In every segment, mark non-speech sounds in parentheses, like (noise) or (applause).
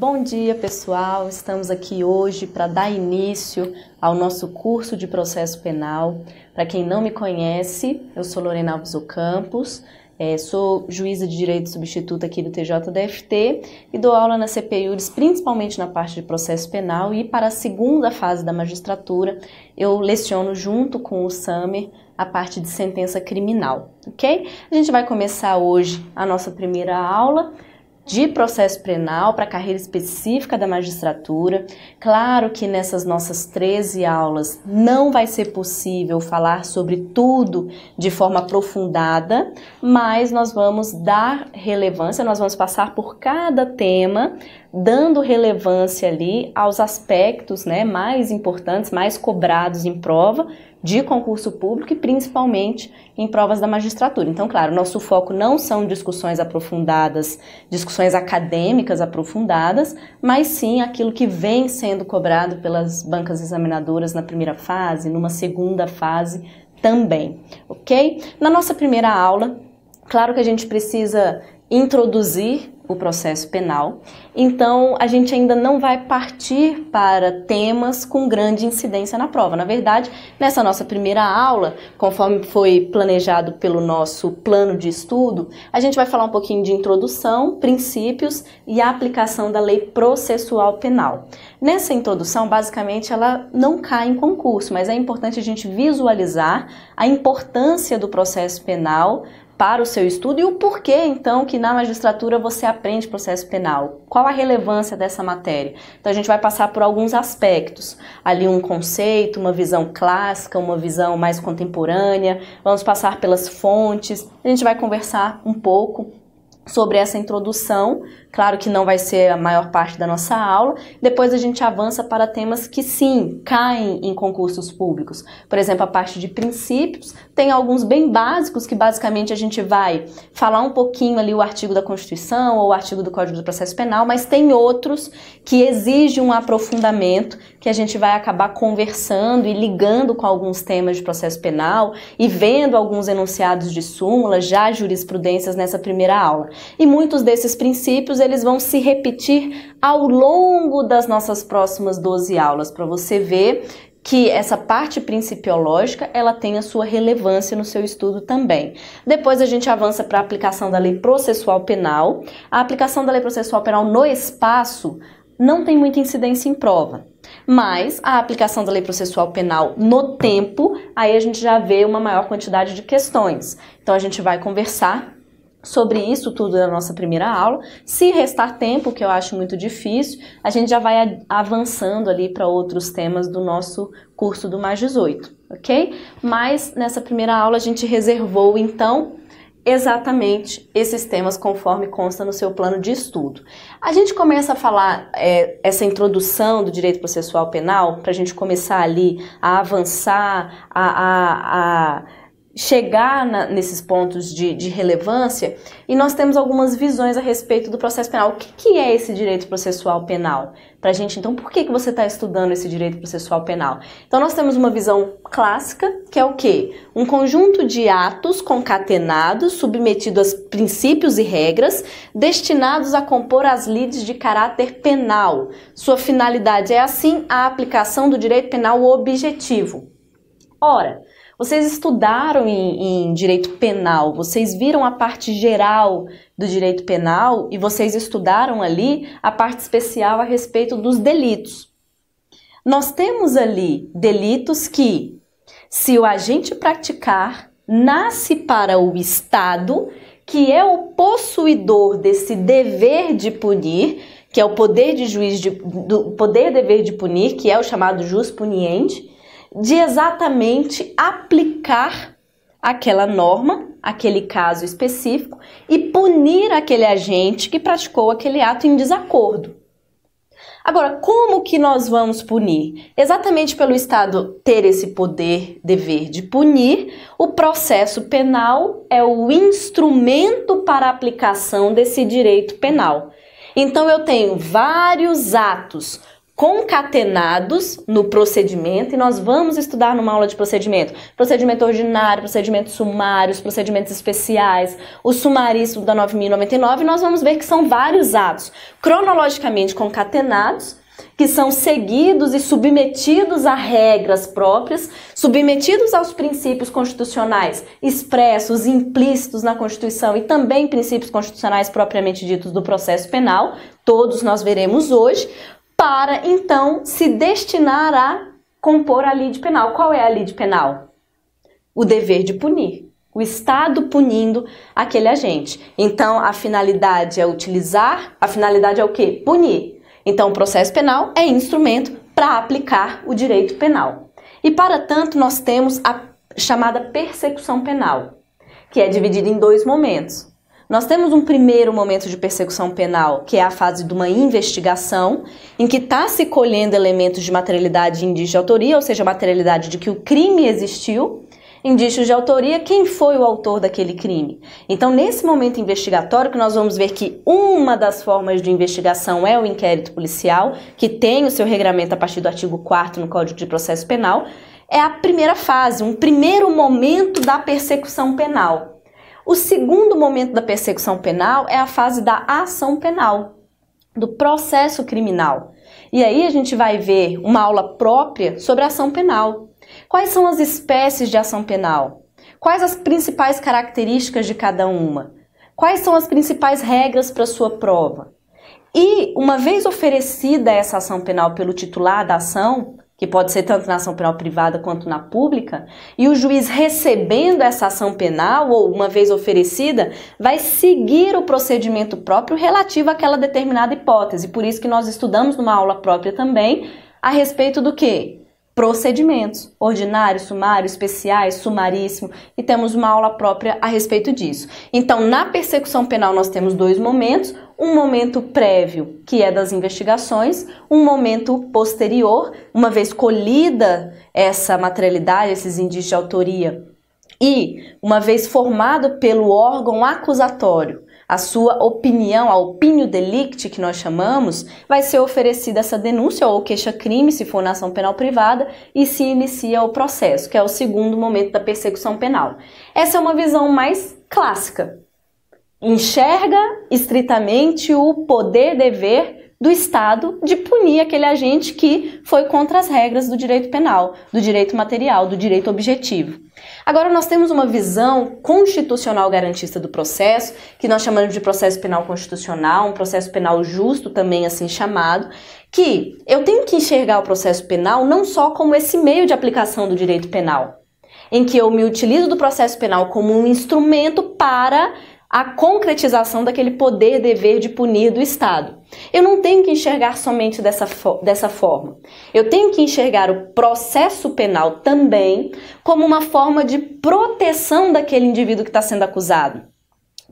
Bom dia, pessoal. Estamos aqui hoje para dar início ao nosso curso de processo penal. Para quem não me conhece, eu sou Lorena Alves Ocampos, é, sou juíza de direito substituta aqui do TJDFT e dou aula na CPIURES, principalmente na parte de processo penal. E para a segunda fase da magistratura, eu leciono junto com o SAMER a parte de sentença criminal, ok? A gente vai começar hoje a nossa primeira aula de processo penal para a carreira específica da magistratura. Claro que nessas nossas 13 aulas não vai ser possível falar sobre tudo de forma aprofundada, mas nós vamos dar relevância, nós vamos passar por cada tema, dando relevância ali aos aspectos né, mais importantes, mais cobrados em prova de concurso público e principalmente em provas da magistratura. Então, claro, nosso foco não são discussões aprofundadas, discussões acadêmicas aprofundadas, mas sim aquilo que vem sendo cobrado pelas bancas examinadoras na primeira fase, numa segunda fase também, ok? Na nossa primeira aula, claro que a gente precisa introduzir o processo penal. Então, a gente ainda não vai partir para temas com grande incidência na prova. Na verdade, nessa nossa primeira aula, conforme foi planejado pelo nosso plano de estudo, a gente vai falar um pouquinho de introdução, princípios e aplicação da lei processual penal. Nessa introdução, basicamente, ela não cai em concurso, mas é importante a gente visualizar a importância do processo penal para o seu estudo e o porquê, então, que na magistratura você aprende processo penal. Qual a relevância dessa matéria? Então, a gente vai passar por alguns aspectos. Ali, um conceito, uma visão clássica, uma visão mais contemporânea. Vamos passar pelas fontes. A gente vai conversar um pouco sobre essa introdução Claro que não vai ser a maior parte da nossa aula. Depois a gente avança para temas que sim caem em concursos públicos. Por exemplo, a parte de princípios tem alguns bem básicos que basicamente a gente vai falar um pouquinho ali o artigo da Constituição ou o artigo do Código do Processo Penal, mas tem outros que exigem um aprofundamento que a gente vai acabar conversando e ligando com alguns temas de processo penal e vendo alguns enunciados de súmula, já jurisprudências nessa primeira aula. E muitos desses princípios eles vão se repetir ao longo das nossas próximas 12 aulas, para você ver que essa parte principiológica ela tem a sua relevância no seu estudo também. Depois a gente avança para a aplicação da lei processual penal. A aplicação da lei processual penal no espaço não tem muita incidência em prova. Mas a aplicação da lei processual penal no tempo, aí a gente já vê uma maior quantidade de questões. Então a gente vai conversar sobre isso tudo na nossa primeira aula. Se restar tempo, que eu acho muito difícil, a gente já vai avançando ali para outros temas do nosso curso do Mais 18, ok? Mas nessa primeira aula a gente reservou então exatamente esses temas conforme consta no seu plano de estudo. A gente começa a falar é, essa introdução do direito processual penal para a gente começar ali a avançar, a, a, a chegar na, nesses pontos de, de, relevância e nós temos algumas visões a respeito do processo penal. O que, que é esse direito processual penal? Para a gente, então, por que, que você está estudando esse direito processual penal? Então, nós temos uma visão clássica, que é o quê? Um conjunto de atos concatenados, submetidos a princípios e regras, destinados a compor as lides de caráter penal. Sua finalidade é, assim, a aplicação do direito penal objetivo. Ora, vocês estudaram em, em, direito penal, vocês viram a parte geral do direito penal e vocês estudaram ali a parte especial a respeito dos delitos. Nós temos ali delitos que, se o agente praticar, nasce para o Estado, que é o possuidor desse dever de punir, que é o poder de juiz de, do poder dever de punir, que é o chamado jus puniente de exatamente aplicar aquela norma, aquele caso específico e punir aquele agente que praticou aquele ato em desacordo. Agora, como que nós vamos punir? Exatamente pelo Estado ter esse poder, dever de punir, o processo penal é o instrumento para a aplicação desse direito penal. Então, eu tenho vários atos concatenados no procedimento e nós vamos estudar numa aula de procedimento. Procedimento ordinário, procedimentos sumários, procedimentos especiais, o sumaríssimo da 9099, nós vamos ver que são vários atos cronologicamente concatenados que são seguidos e submetidos a regras próprias, submetidos aos princípios constitucionais expressos, implícitos na Constituição e também princípios constitucionais propriamente ditos do processo penal, todos nós veremos hoje, para então se destinar a compor a lide penal. Qual é a lide penal? O dever de punir. O Estado punindo aquele agente. Então, a finalidade é utilizar, a finalidade é o quê? Punir. Então, o processo penal é instrumento para aplicar o direito penal. E, para tanto, nós temos a chamada persecução penal, que é dividida em dois momentos. Nós temos um primeiro momento de persecução penal, que é a fase de uma investigação, em que está se colhendo elementos de materialidade e indício de autoria, ou seja, materialidade de que o crime existiu, indícios de autoria, quem foi o autor daquele crime. Então, nesse momento investigatório, que nós vamos ver que uma das formas de investigação é o inquérito policial, que tem o seu regramento a partir do artigo 4 no Código de Processo Penal, é a primeira fase, um primeiro momento da persecução penal. O segundo momento da persecução penal é a fase da ação penal, do processo criminal. E aí a gente vai ver uma aula própria sobre ação penal. Quais são as espécies de ação penal? Quais as principais características de cada uma? Quais são as principais regras para sua prova? E, uma vez oferecida essa ação penal pelo titular da ação, que pode ser tanto na ação penal privada quanto na pública, e o juiz recebendo essa ação penal, ou uma vez oferecida, vai seguir o procedimento próprio relativo àquela determinada hipótese. Por isso que nós estudamos numa aula própria também a respeito do que? Procedimentos, ordinário, sumário, especiais, sumaríssimo, e temos uma aula própria a respeito disso. Então, na persecução penal nós temos dois momentos, um momento prévio, que é das investigações, um momento posterior, uma vez colhida essa materialidade, esses indícios de autoria, e uma vez formado pelo órgão acusatório, a sua opinião, a opinião delicti que nós chamamos, vai ser oferecida essa denúncia ou queixa-crime, se for na ação penal privada, e se inicia o processo, que é o segundo momento da persecução penal. Essa é uma visão mais clássica. Enxerga estritamente o poder-dever do Estado de punir aquele agente que foi contra as regras do direito penal, do direito material, do direito objetivo. Agora, nós temos uma visão constitucional garantista do processo, que nós chamamos de processo penal constitucional, um processo penal justo também assim chamado, que eu tenho que enxergar o processo penal não só como esse meio de aplicação do direito penal, em que eu me utilizo do processo penal como um instrumento para a concretização daquele poder-dever de punir do Estado. Eu não tenho que enxergar somente dessa, dessa forma. Eu tenho que enxergar o processo penal também como uma forma de proteção daquele indivíduo que está sendo acusado.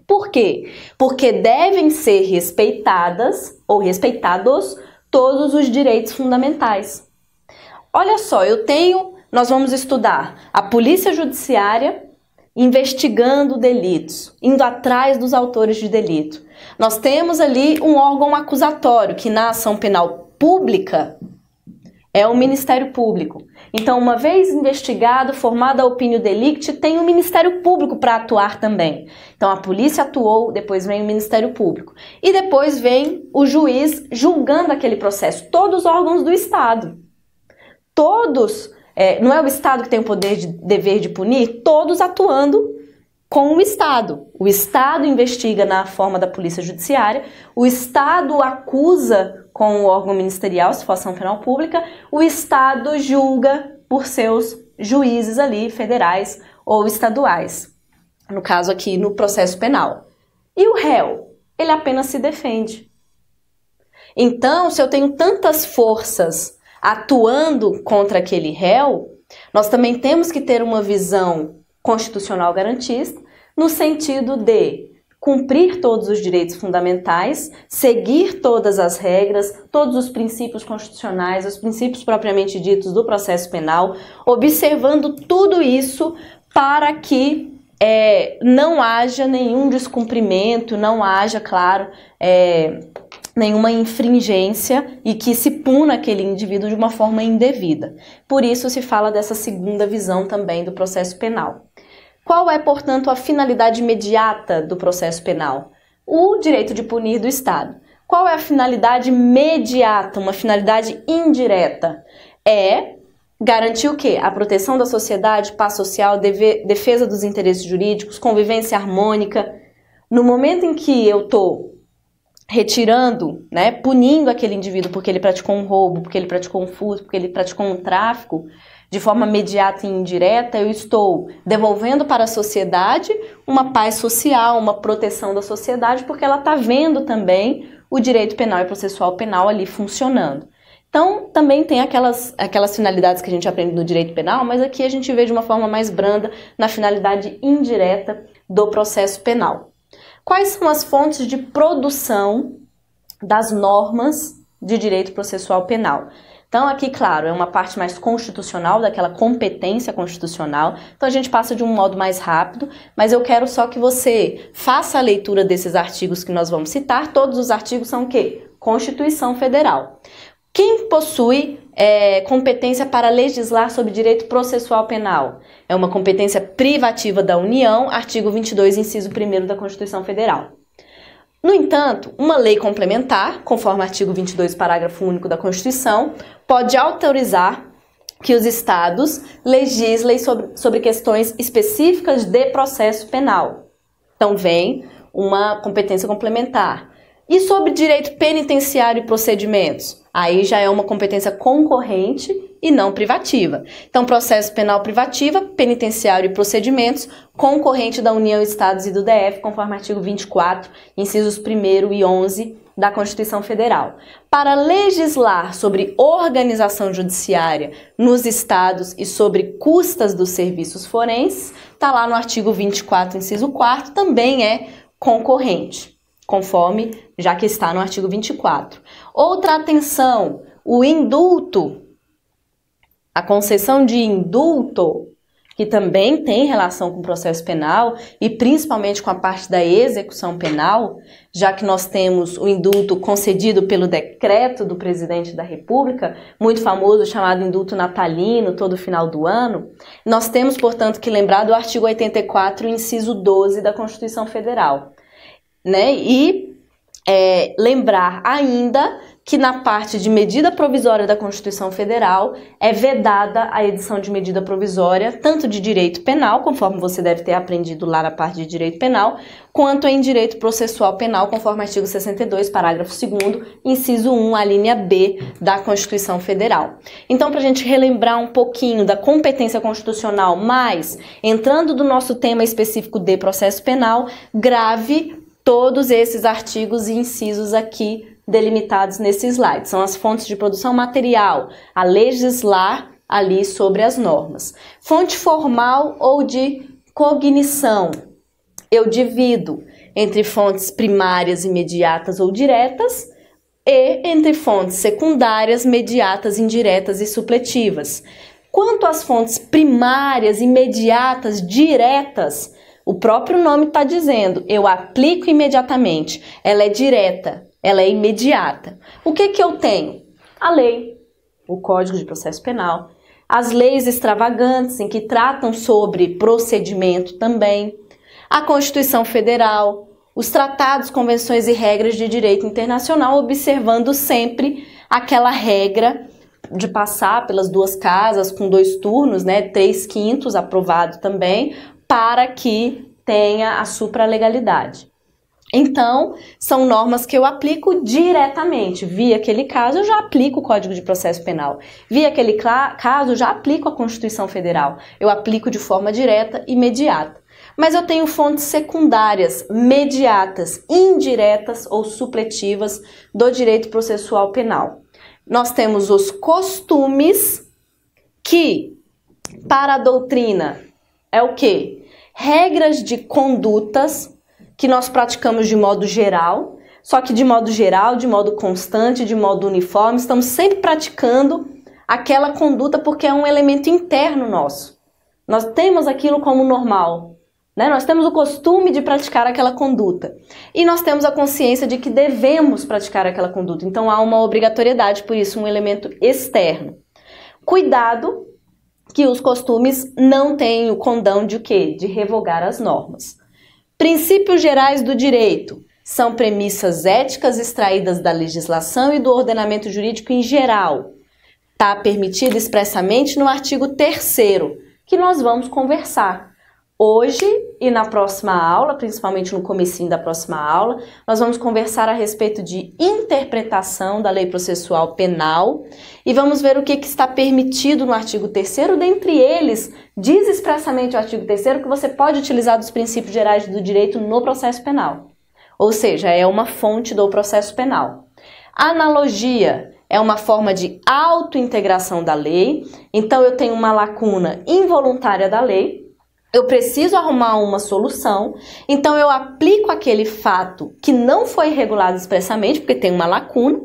Por quê? Porque devem ser respeitadas ou respeitados todos os direitos fundamentais. Olha só, eu tenho, nós vamos estudar a Polícia Judiciária investigando delitos, indo atrás dos autores de delito. Nós temos ali um órgão acusatório que na ação penal pública é o Ministério Público. Então, uma vez investigado, formada a opinião delicti, tem o Ministério Público para atuar também. Então, a polícia atuou, depois vem o Ministério Público. E depois vem o juiz julgando aquele processo. Todos os órgãos do Estado. Todos é, não é o Estado que tem o poder de dever de punir? Todos atuando com o Estado. O Estado investiga na forma da polícia judiciária, o Estado acusa com o órgão ministerial, se for ação penal pública, o Estado julga por seus juízes ali, federais ou estaduais. No caso aqui, no processo penal. E o réu? Ele apenas se defende. Então, se eu tenho tantas forças atuando contra aquele réu, nós também temos que ter uma visão constitucional garantista no sentido de cumprir todos os direitos fundamentais, seguir todas as regras, todos os princípios constitucionais, os princípios propriamente ditos do processo penal, observando tudo isso para que é, não haja nenhum descumprimento, não haja, claro, é, nenhuma infringência e que se puna aquele indivíduo de uma forma indevida. Por isso se fala dessa segunda visão também do processo penal. Qual é, portanto, a finalidade imediata do processo penal? O direito de punir do Estado. Qual é a finalidade imediata, uma finalidade indireta? É garantir o quê? A proteção da sociedade, paz social, defesa dos interesses jurídicos, convivência harmônica. No momento em que eu estou retirando, né, punindo aquele indivíduo porque ele praticou um roubo, porque ele praticou um furto, porque ele praticou um tráfico, de forma imediata e indireta, eu estou devolvendo para a sociedade uma paz social, uma proteção da sociedade, porque ela está vendo também o direito penal e processual penal ali funcionando. Então, também tem aquelas, aquelas finalidades que a gente aprende no direito penal, mas aqui a gente vê de uma forma mais branda na finalidade indireta do processo penal. Quais são as fontes de produção das normas de direito processual penal? Então, aqui, claro, é uma parte mais constitucional, daquela competência constitucional. Então, a gente passa de um modo mais rápido, mas eu quero só que você faça a leitura desses artigos que nós vamos citar. Todos os artigos são o quê? Constituição Federal. Quem possui é, competência para legislar sobre direito processual penal? É uma competência privativa da União, artigo 22, inciso 1 da Constituição Federal. No entanto, uma lei complementar, conforme artigo 22, parágrafo único da Constituição, pode autorizar que os estados legislem sobre, sobre questões específicas de processo penal. Então, vem uma competência complementar. E sobre direito penitenciário e procedimentos? Aí já é uma competência concorrente e não privativa. Então, processo penal privativa, penitenciário e procedimentos, concorrente da União, Estados e do DF, conforme artigo 24, incisos 1 e 11 da Constituição Federal. Para legislar sobre organização judiciária nos estados e sobre custas dos serviços forenses, está lá no artigo 24, inciso 4, também é concorrente conforme já que está no artigo 24. Outra atenção, o indulto, a concessão de indulto, que também tem relação com o processo penal e principalmente com a parte da execução penal, já que nós temos o indulto concedido pelo decreto do presidente da República, muito famoso, chamado indulto natalino, todo final do ano. Nós temos, portanto, que lembrar do artigo 84, inciso 12 da Constituição Federal né? E é, lembrar ainda que na parte de medida provisória da Constituição Federal é vedada a edição de medida provisória, tanto de direito penal, conforme você deve ter aprendido lá na parte de direito penal, quanto em direito processual penal, conforme artigo 62, parágrafo 2 inciso 1, a linha B da Constituição Federal. Então, para a gente relembrar um pouquinho da competência constitucional, mas entrando do nosso tema específico de processo penal, grave todos esses artigos e incisos aqui delimitados nesse slide. São as fontes de produção material, a legislar ali sobre as normas. Fonte formal ou de cognição. Eu divido entre fontes primárias, imediatas ou diretas e entre fontes secundárias, mediatas, indiretas e supletivas. Quanto às fontes primárias, imediatas, diretas, o próprio nome está dizendo, eu aplico imediatamente. Ela é direta, ela é imediata. O que, que eu tenho? A lei, o Código de Processo Penal, as leis extravagantes em que tratam sobre procedimento também, a Constituição Federal, os tratados, convenções e regras de direito internacional, observando sempre aquela regra de passar pelas duas casas com dois turnos, né, três quintos aprovado também, para que tenha a supralegalidade. Então, são normas que eu aplico diretamente. Via aquele caso, eu já aplico o Código de Processo Penal. Via aquele caso, eu já aplico a Constituição Federal. Eu aplico de forma direta e imediata. Mas eu tenho fontes secundárias, mediatas, indiretas ou supletivas do direito processual penal. Nós temos os costumes que, para a doutrina, é o que? Regras de condutas que nós praticamos de modo geral, só que de modo geral, de modo constante, de modo uniforme, estamos sempre praticando aquela conduta porque é um elemento interno nosso. Nós temos aquilo como normal, Né? Nós temos o costume de praticar aquela conduta e nós temos a consciência de que devemos praticar aquela conduta. Então há uma obrigatoriedade, por isso, um elemento externo. Cuidado que os costumes não têm o condão de o quê? De revogar as normas. Princípios gerais do direito são premissas éticas extraídas da legislação e do ordenamento jurídico em geral. Está permitido expressamente no artigo 3 que nós vamos conversar. Hoje e na próxima aula, principalmente no comecinho da próxima aula, nós vamos conversar a respeito de interpretação da lei processual penal e vamos ver o que, que está permitido no artigo 3 dentre eles, diz expressamente o artigo 3 que você pode utilizar dos princípios gerais do direito no processo penal. Ou seja, é uma fonte do processo penal. Analogia é uma forma de autointegração da lei, então eu tenho uma lacuna involuntária da lei, eu preciso arrumar uma solução, então eu aplico aquele fato que não foi regulado expressamente, porque tem uma lacuna,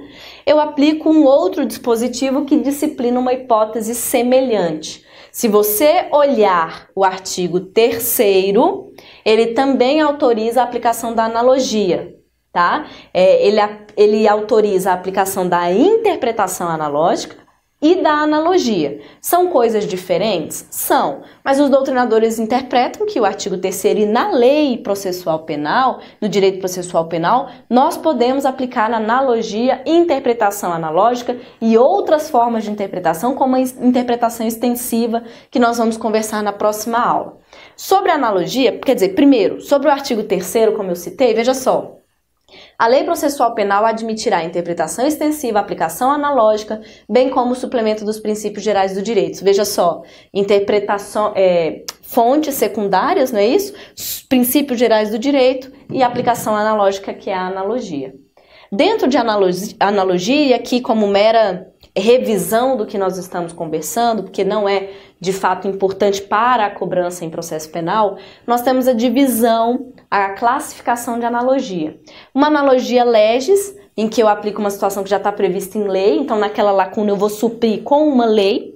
eu aplico um outro dispositivo que disciplina uma hipótese semelhante. Se você olhar o artigo 3 ele também autoriza a aplicação da analogia tá? É, ele, ele autoriza a aplicação da interpretação analógica e da analogia. São coisas diferentes? São, mas os doutrinadores interpretam que o artigo 3 e na lei processual penal, no direito processual penal, nós podemos aplicar analogia, interpretação analógica e outras formas de interpretação, como a interpretação extensiva, que nós vamos conversar na próxima aula. Sobre a analogia, quer dizer, primeiro, sobre o artigo 3 como eu citei, veja só, a lei processual penal admitirá interpretação extensiva, aplicação analógica, bem como o suplemento dos princípios gerais do direito. Veja só, interpretação, é, fontes secundárias, não é isso? Princípios gerais do direito e aplicação analógica, que é a analogia. Dentro de analogia, analogia aqui como mera revisão do que nós estamos conversando, porque não é de fato importante para a cobrança em processo penal, nós temos a divisão, a classificação de analogia. Uma analogia legis, em que eu aplico uma situação que já está prevista em lei, então naquela lacuna eu vou suprir com uma lei.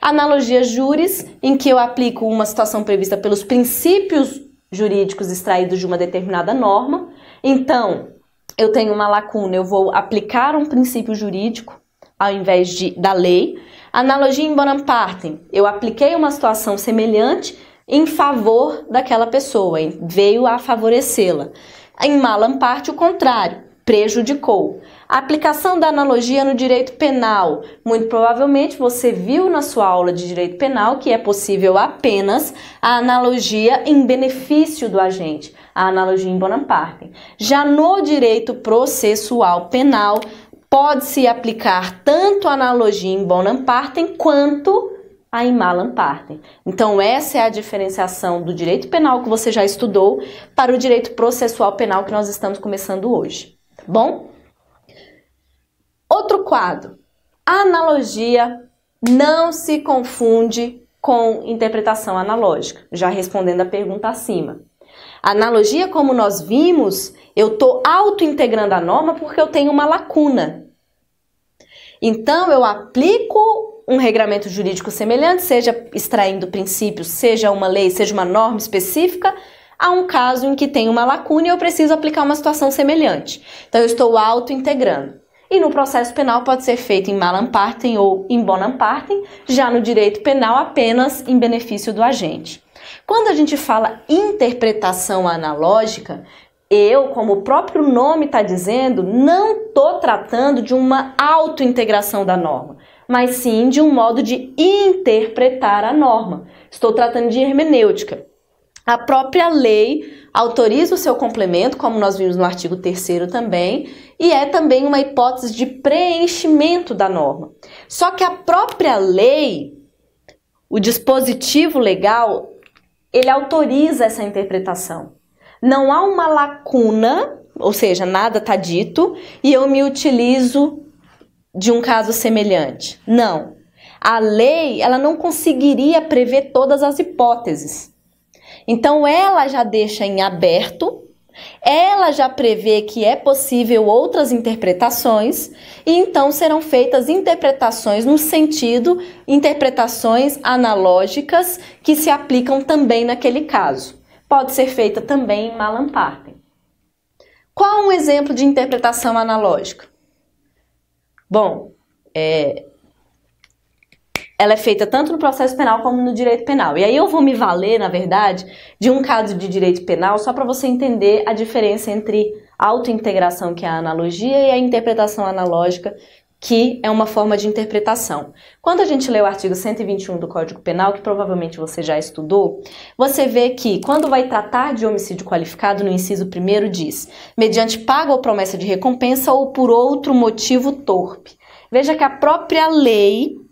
Analogia juris, em que eu aplico uma situação prevista pelos princípios jurídicos extraídos de uma determinada norma. Então, eu tenho uma lacuna, eu vou aplicar um princípio jurídico ao invés de da lei. Analogia em bonam partem. Eu apliquei uma situação semelhante em favor daquela pessoa, veio a favorecê-la. Em malam parte, o contrário, prejudicou. A aplicação da analogia no direito penal. Muito provavelmente você viu na sua aula de direito penal que é possível apenas a analogia em benefício do agente, a analogia em bonam partem. Já no direito processual penal, pode-se aplicar tanto a analogia em bonam partem quanto a em malam partem. Então essa é a diferenciação do direito penal que você já estudou para o direito processual penal que nós estamos começando hoje, tá bom? Outro quadro. A analogia não se confunde com interpretação analógica, já respondendo a pergunta acima. Analogia, como nós vimos, eu estou auto-integrando a norma porque eu tenho uma lacuna. Então, eu aplico um regramento jurídico semelhante, seja extraindo princípios, seja uma lei, seja uma norma específica, a um caso em que tem uma lacuna e eu preciso aplicar uma situação semelhante. Então, eu estou auto-integrando. E no processo penal pode ser feito em malam partem ou em bonam partem, já no direito penal apenas em benefício do agente. Quando a gente fala interpretação analógica, eu, como o próprio nome está dizendo, não estou tratando de uma autointegração da norma, mas sim de um modo de interpretar a norma. Estou tratando de hermenêutica. A própria lei autoriza o seu complemento, como nós vimos no artigo 3 também, e é também uma hipótese de preenchimento da norma. Só que a própria lei, o dispositivo legal, ele autoriza essa interpretação. Não há uma lacuna, ou seja, nada está dito, e eu me utilizo de um caso semelhante. Não. A lei, ela não conseguiria prever todas as hipóteses. Então ela já deixa em aberto, ela já prevê que é possível outras interpretações, e então serão feitas interpretações no sentido interpretações analógicas que se aplicam também naquele caso. pode ser feita também em Malam Partem. Qual um exemplo de interpretação analógica? Bom, é, ela é feita tanto no processo penal como no direito penal. E aí eu vou me valer, na verdade, de um caso de direito penal só para você entender a diferença entre autointegração, que é a analogia, e a interpretação analógica, que é uma forma de interpretação. Quando a gente lê o artigo 121 do Código Penal, que provavelmente você já estudou, você vê que quando vai tratar de homicídio qualificado, no inciso primeiro diz, mediante pago ou promessa de recompensa ou por outro motivo torpe. Veja que a própria lei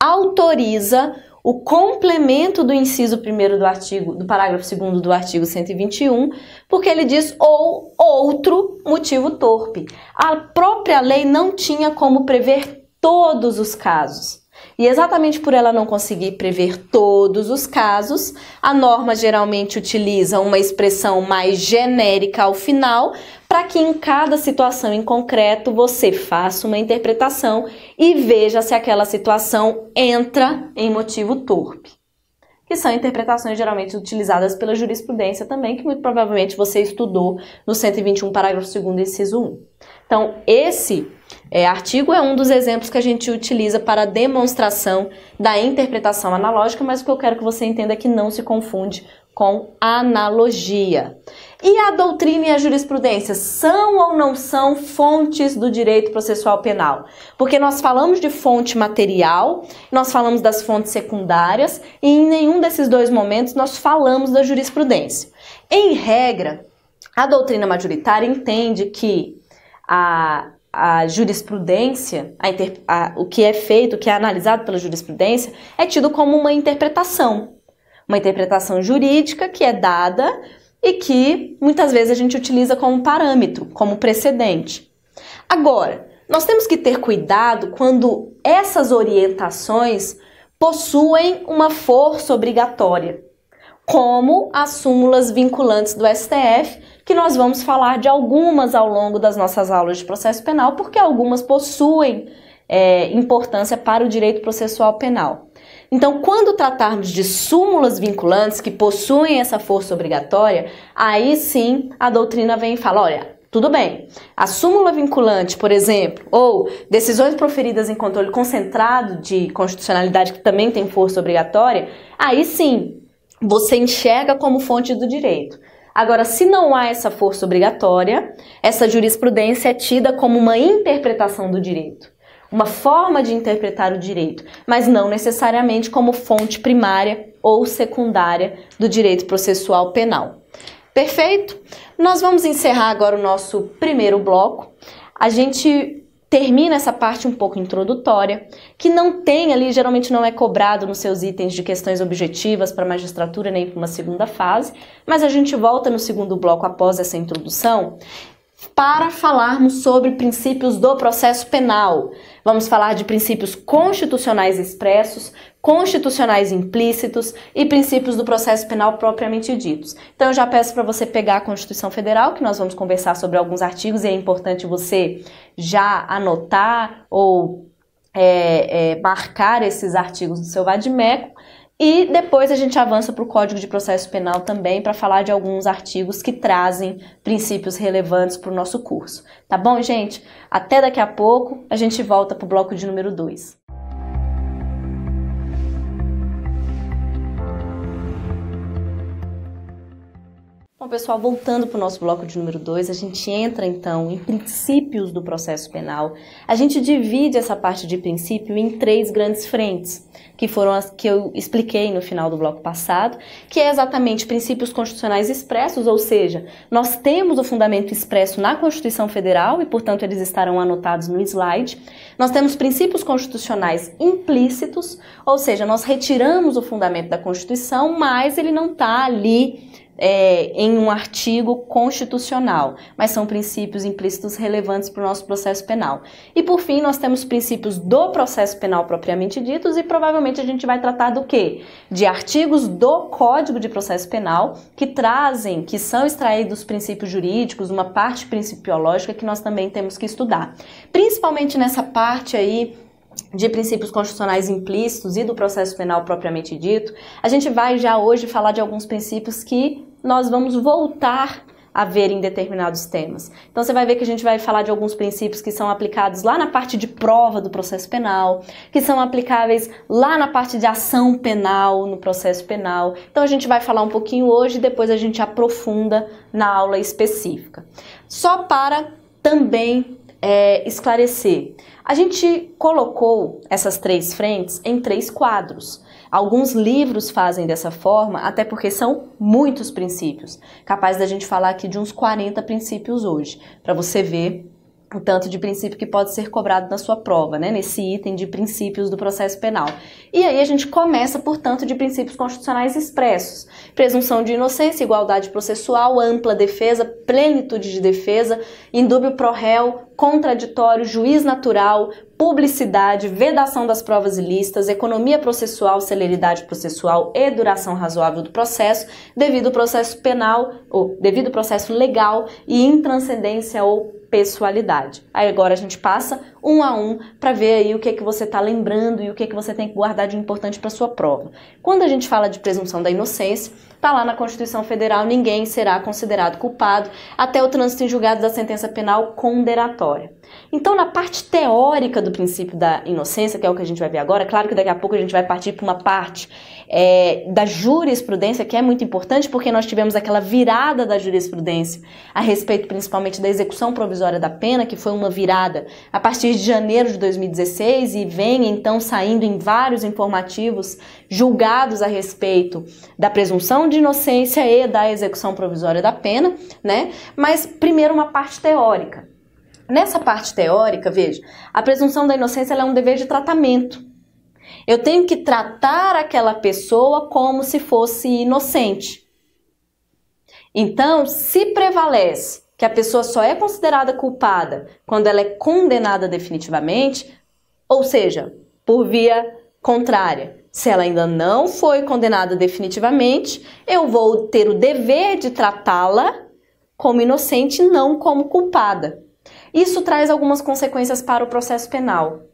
autoriza o complemento do inciso 1 do artigo, do parágrafo 2 do artigo 121, porque ele diz ou outro motivo torpe. A própria lei não tinha como prever todos os casos. E exatamente por ela não conseguir prever todos os casos, a norma geralmente utiliza uma expressão mais genérica ao final, para que em cada situação em concreto você faça uma interpretação e veja se aquela situação entra em motivo torpe. Que são interpretações geralmente utilizadas pela jurisprudência também, que muito provavelmente você estudou no 121, parágrafo 2, inciso 1. Então, esse é, artigo é um dos exemplos que a gente utiliza para demonstração da interpretação analógica, mas o que eu quero que você entenda é que não se confunde com analogia. E a doutrina e a jurisprudência são ou não são fontes do direito processual penal? Porque nós falamos de fonte material, nós falamos das fontes secundárias e em nenhum desses dois momentos nós falamos da jurisprudência. Em regra, a doutrina majoritária entende que a, a jurisprudência, a inter, a, o que é feito, o que é analisado pela jurisprudência, é tido como uma interpretação. Uma interpretação jurídica que é dada e que muitas vezes a gente utiliza como parâmetro, como precedente. Agora, nós temos que ter cuidado quando essas orientações possuem uma força obrigatória, como as súmulas vinculantes do STF, que nós vamos falar de algumas ao longo das nossas aulas de processo penal, porque algumas possuem é, importância para o direito processual penal. Então, quando tratarmos de súmulas vinculantes que possuem essa força obrigatória, aí sim a doutrina vem e fala: olha, tudo bem. A súmula vinculante, por exemplo, ou decisões proferidas em controle concentrado de constitucionalidade que também tem força obrigatória, aí sim você enxerga como fonte do direito. Agora, se não há essa força obrigatória, essa jurisprudência é tida como uma interpretação do direito uma forma de interpretar o direito, mas não necessariamente como fonte primária ou secundária do direito processual penal. Perfeito? Nós vamos encerrar agora o nosso primeiro bloco. A gente termina essa parte um pouco introdutória, que não tem ali, geralmente não é cobrado nos seus itens de questões objetivas para magistratura nem para uma segunda fase, mas a gente volta no segundo bloco após essa introdução para falarmos sobre princípios do processo penal. Vamos falar de princípios constitucionais expressos, constitucionais implícitos e princípios do processo penal propriamente ditos. Então eu já peço para você pegar a Constituição Federal, que nós vamos conversar sobre alguns artigos e é importante você já anotar ou é, é, marcar esses artigos no seu vadimeco e depois a gente avança para o Código de Processo Penal também para falar de alguns artigos que trazem princípios relevantes para o nosso curso. Tá bom, gente? Até daqui a pouco, a gente volta para o bloco de número 2. Bom, pessoal, voltando para o nosso bloco de número 2, a gente entra então em princípios do processo penal. A gente divide essa parte de princípio em três grandes frentes que foram as que eu expliquei no final do bloco passado, que é exatamente princípios constitucionais expressos, ou seja, nós temos o fundamento expresso na Constituição Federal e, portanto, eles estarão anotados no slide. Nós temos princípios constitucionais implícitos, ou seja, nós retiramos o fundamento da Constituição, mas ele não está ali é, em um artigo constitucional, mas são princípios implícitos relevantes para o nosso processo penal. E por fim, nós temos princípios do processo penal propriamente ditos e provavelmente a gente vai tratar do quê? De artigos do Código de Processo Penal que trazem, que são extraídos princípios jurídicos, uma parte principiológica que nós também temos que estudar. Principalmente nessa parte aí de princípios constitucionais implícitos e do processo penal propriamente dito, a gente vai já hoje falar de alguns princípios que nós vamos voltar a ver em determinados temas. Então você vai ver que a gente vai falar de alguns princípios que são aplicados lá na parte de prova do processo penal, que são aplicáveis lá na parte de ação penal, no processo penal. Então a gente vai falar um pouquinho hoje e depois a gente aprofunda na aula específica. Só para também é, esclarecer. A gente colocou essas três frentes em três quadros. Alguns livros fazem dessa forma, até porque são muitos princípios. Capaz da gente falar aqui de uns 40 princípios hoje, para você ver o tanto de princípio que pode ser cobrado na sua prova, né? Nesse item de princípios do processo penal. E aí a gente começa, portanto, de princípios constitucionais expressos: presunção de inocência, igualdade processual, ampla defesa, plenitude de defesa, indúbio pro réu, contraditório, juiz natural, publicidade, vedação das provas ilícitas, economia processual, celeridade processual e duração razoável do processo, devido ao processo penal ou devido ao processo legal e intranscendência ou pessoalidade. Aí agora a gente passa um a um para ver aí o que é que você está lembrando e o que é que você tem que guardar de importante para sua prova. Quando a gente fala de presunção da inocência, está lá na Constituição Federal, ninguém será considerado culpado até o trânsito em julgado da sentença penal condenatória. Então, na parte teórica do princípio da inocência, que é o que a gente vai ver agora, claro que daqui a pouco a gente vai partir para uma parte é, da jurisprudência, que é muito importante, porque nós tivemos aquela virada da jurisprudência a respeito principalmente da execução provisória da pena, que foi uma virada a partir de janeiro de 2016 e vem então saindo em vários informativos julgados a respeito da presunção de inocência e da execução provisória da pena, né? Mas primeiro uma parte teórica. Nessa parte teórica, veja, a presunção da inocência é um dever de tratamento. Eu tenho que tratar aquela pessoa como se fosse inocente. Então, se prevalece que a pessoa só é considerada culpada quando ela é condenada definitivamente, ou seja, por via contrária, se ela ainda não foi condenada definitivamente, eu vou ter o dever de tratá-la como inocente, não como culpada. Isso traz algumas consequências para o processo penal.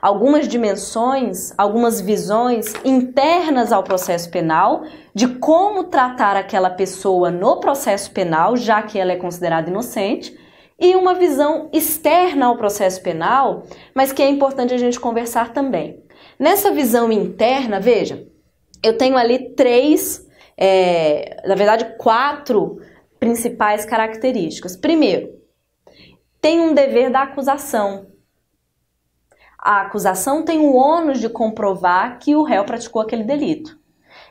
Algumas dimensões, algumas visões internas ao processo penal de como tratar aquela pessoa no processo penal, já que ela é considerada inocente, e uma visão externa ao processo penal, mas que é importante a gente conversar também. Nessa visão interna, veja, eu tenho ali três, é, na verdade, quatro principais características. Primeiro, tem um dever da acusação. A acusação tem o ônus de comprovar que o réu praticou aquele delito.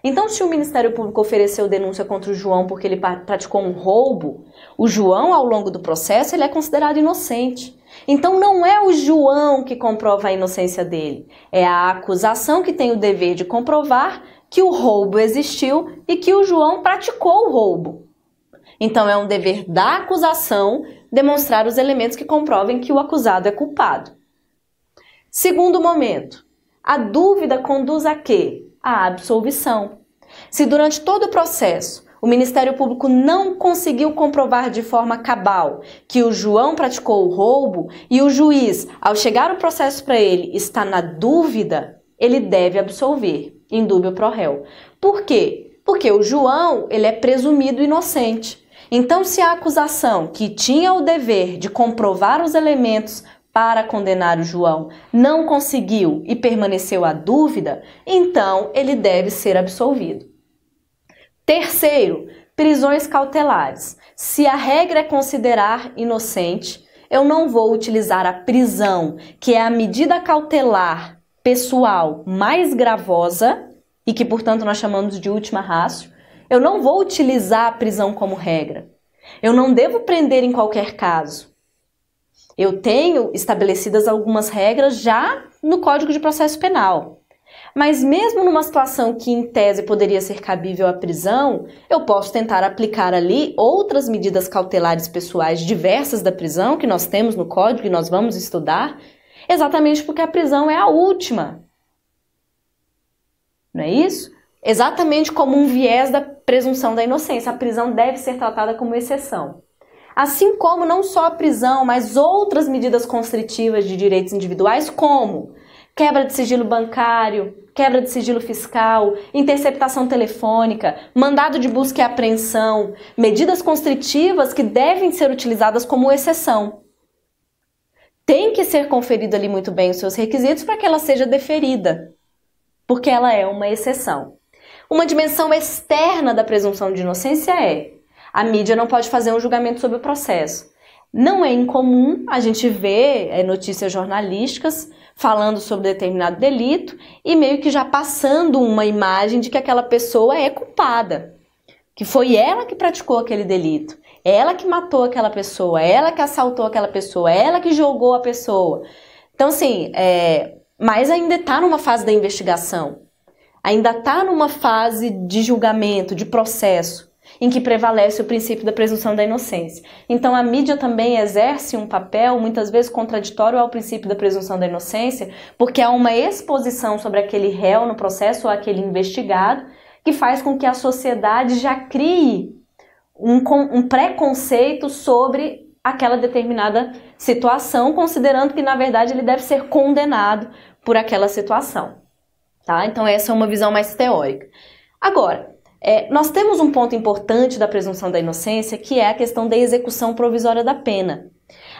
Então, se o Ministério Público ofereceu denúncia contra o João porque ele praticou um roubo, o João, ao longo do processo, ele é considerado inocente. Então, não é o João que comprova a inocência dele, é a acusação que tem o dever de comprovar que o roubo existiu e que o João praticou o roubo. Então, é um dever da acusação demonstrar os elementos que comprovem que o acusado é culpado. Segundo momento, a dúvida conduz a quê? A absolvição. Se durante todo o processo o Ministério Público não conseguiu comprovar de forma cabal que o João praticou o roubo e o juiz, ao chegar o processo para ele, está na dúvida, ele deve absolver, dúvida pro réu. Por quê? Porque o João, ele é presumido inocente. Então, se a acusação, que tinha o dever de comprovar os elementos para condenar o João, não conseguiu e permaneceu a dúvida, então ele deve ser absolvido. Terceiro, prisões cautelares. Se a regra é considerar inocente, eu não vou utilizar a prisão, que é a medida cautelar pessoal mais gravosa e que, portanto, nós chamamos de última rácio, eu não vou utilizar a prisão como regra. Eu não devo prender em qualquer caso. Eu tenho estabelecidas algumas regras já no Código de Processo Penal. Mas mesmo numa situação que em tese poderia ser cabível à prisão, eu posso tentar aplicar ali outras medidas cautelares pessoais diversas da prisão que nós temos no código e nós vamos estudar, exatamente porque a prisão é a última. Não é isso? Exatamente como um viés da presunção da inocência, a prisão deve ser tratada como exceção. Assim como não só a prisão, mas outras medidas constritivas de direitos individuais, como quebra de sigilo bancário, quebra de sigilo fiscal, interceptação telefônica, mandado de busca e apreensão, medidas constritivas que devem ser utilizadas como exceção. Tem que ser conferido ali muito bem os seus requisitos para que ela seja deferida, porque ela é uma exceção. Uma dimensão externa da presunção de inocência é a mídia não pode fazer um julgamento sobre o processo. Não é incomum a gente ver é, notícias jornalísticas falando sobre determinado delito e meio que já passando uma imagem de que aquela pessoa é culpada, que foi ela que praticou aquele delito, ela que matou aquela pessoa, ela que assaltou aquela pessoa, ela que jogou a pessoa. Então, assim, é, mas ainda está numa fase da investigação, ainda está numa fase de julgamento, de processo em que prevalece o princípio da presunção da inocência. Então a mídia também exerce um papel muitas vezes contraditório ao princípio da presunção da inocência, porque há uma exposição sobre aquele réu no processo ou aquele investigado que faz com que a sociedade já crie um, um preconceito sobre aquela determinada situação, considerando que na verdade ele deve ser condenado por aquela situação. Tá? Então essa é uma visão mais teórica. Agora, é, nós temos um ponto importante da presunção da inocência, que é a questão da execução provisória da pena.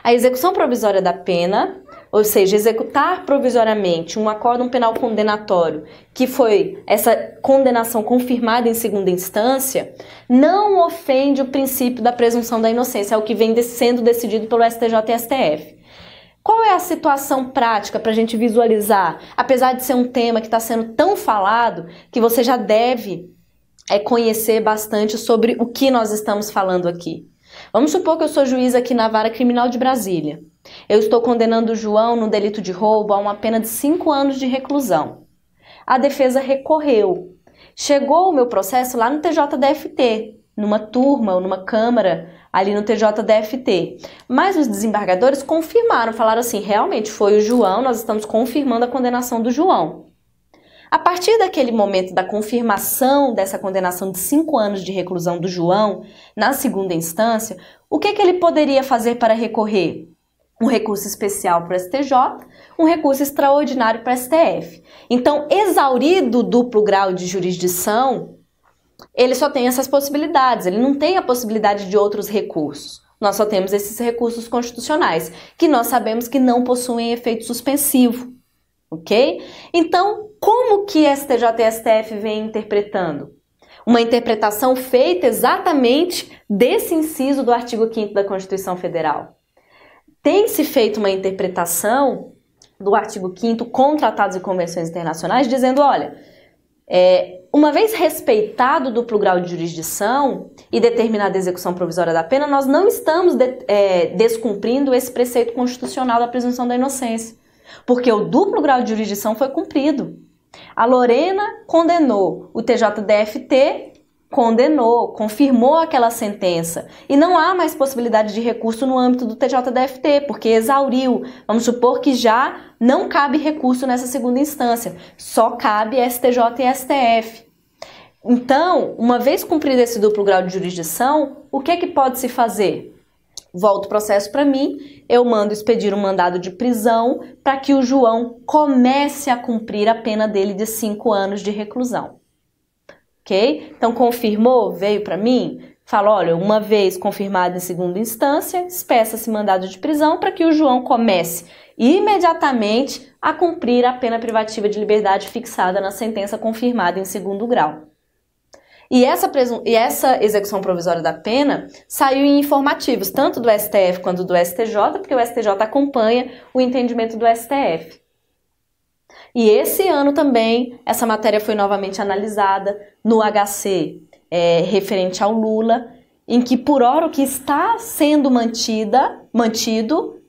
A execução provisória da pena, ou seja, executar provisoriamente um acórdão penal condenatório, que foi essa condenação confirmada em segunda instância, não ofende o princípio da presunção da inocência, é o que vem sendo decidido pelo STJ e STF. Qual é a situação prática para a gente visualizar? Apesar de ser um tema que está sendo tão falado, que você já deve é conhecer bastante sobre o que nós estamos falando aqui. Vamos supor que eu sou juiz aqui na Vara Criminal de Brasília. Eu estou condenando o João no delito de roubo a uma pena de 5 anos de reclusão. A defesa recorreu. Chegou o meu processo lá no TJDFT, numa turma ou numa câmara ali no TJDFT. Mas os desembargadores confirmaram, falaram assim: realmente foi o João, nós estamos confirmando a condenação do João. A partir daquele momento da confirmação dessa condenação de cinco anos de reclusão do João, na segunda instância, o que, que ele poderia fazer para recorrer? Um recurso especial para o STJ, um recurso extraordinário para o STF. Então, exaurido o duplo grau de jurisdição, ele só tem essas possibilidades, ele não tem a possibilidade de outros recursos. Nós só temos esses recursos constitucionais, que nós sabemos que não possuem efeito suspensivo ok? Então, como que STJ e STF vem interpretando? Uma interpretação feita exatamente desse inciso do artigo 5 da Constituição Federal. Tem-se feito uma interpretação do artigo 5 com tratados e convenções internacionais, dizendo, olha, é, uma vez respeitado o duplo grau de jurisdição e determinada execução provisória da pena, nós não estamos de, é, descumprindo esse preceito constitucional da presunção da inocência porque o duplo grau de jurisdição foi cumprido. A Lorena condenou, o TJDFT condenou, confirmou aquela sentença e não há mais possibilidade de recurso no âmbito do TJDFT, porque exauriu. Vamos supor que já não cabe recurso nessa segunda instância, só cabe STJ e STF. Então, uma vez cumprido esse duplo grau de jurisdição, o que é que pode se fazer? volta o processo para mim, eu mando expedir um mandado de prisão para que o João comece a cumprir a pena dele de cinco anos de reclusão. Ok? Então, confirmou, veio para mim, fala: olha, uma vez confirmado em segunda instância, espeça-se mandado de prisão para que o João comece imediatamente a cumprir a pena privativa de liberdade fixada na sentença confirmada em segundo grau. E essa, e essa execução provisória da pena saiu em informativos, tanto do STF quanto do STJ, porque o STJ acompanha o entendimento do STF. E esse ano também, essa matéria foi novamente analisada no HC, é, referente ao Lula, em que, por hora, o que está sendo mantida, mantido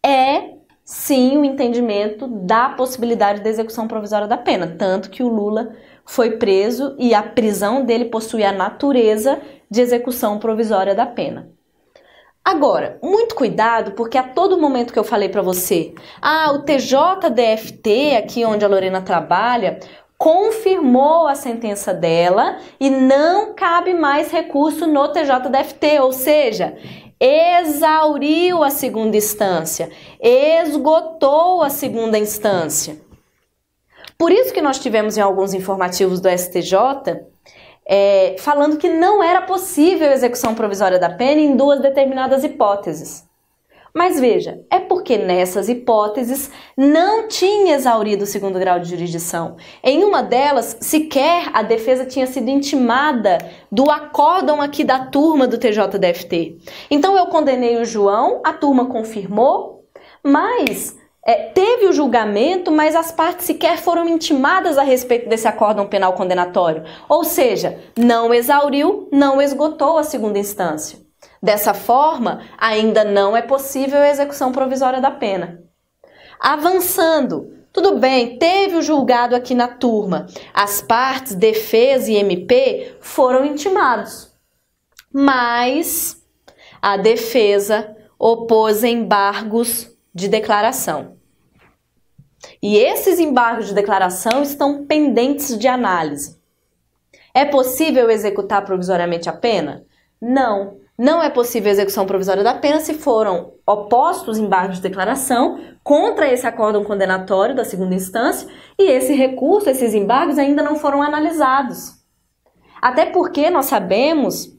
é sim o entendimento da possibilidade da execução provisória da pena. Tanto que o Lula foi preso e a prisão dele possui a natureza de execução provisória da pena. Agora, muito cuidado, porque a todo momento que eu falei para você, ah, o TJDFT, aqui onde a Lorena trabalha, confirmou a sentença dela e não cabe mais recurso no TJDFT, ou seja, exauriu a segunda instância, esgotou a segunda instância. Por isso que nós tivemos em alguns informativos do STJ é, falando que não era possível execução provisória da pena em duas determinadas hipóteses. Mas veja, é porque nessas hipóteses não tinha exaurido o segundo grau de jurisdição. Em uma delas, sequer a defesa tinha sido intimada do acórdão aqui da turma do TJDFT. Então eu condenei o João, a turma confirmou, mas é, teve o julgamento, mas as partes sequer foram intimadas a respeito desse acórdão penal condenatório. Ou seja, não exauriu, não esgotou a segunda instância. Dessa forma, ainda não é possível a execução provisória da pena. Avançando, tudo bem, teve o julgado aqui na turma. As partes, defesa e MP, foram intimados. Mas a defesa opôs embargos de declaração. E esses embargos de declaração estão pendentes de análise. É possível executar provisoriamente a pena? Não. Não é possível execução provisória da pena se foram opostos embargos de declaração contra esse acórdão condenatório da segunda instância e esse recurso, esses embargos ainda não foram analisados. Até porque nós sabemos,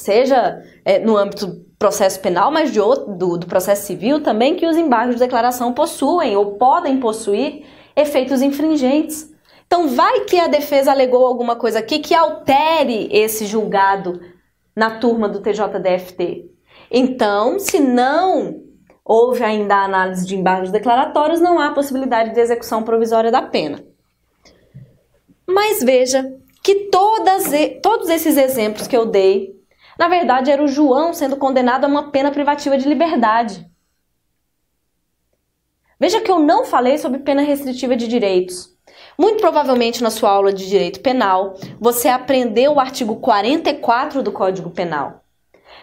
seja é, no âmbito processo penal, mas de outro, do, do processo civil também, que os embargos de declaração possuem ou podem possuir efeitos infringentes. Então, vai que a defesa alegou alguma coisa aqui que altere esse julgado na turma do TJDFT. Então, se não houve ainda a análise de embargos declaratórios, não há possibilidade de execução provisória da pena. Mas veja que todas, todos esses exemplos que eu dei, na verdade era o João sendo condenado a uma pena privativa de liberdade. Veja que eu não falei sobre pena restritiva de direitos. Muito provavelmente na sua aula de direito penal, você aprendeu o artigo 44 do Código Penal.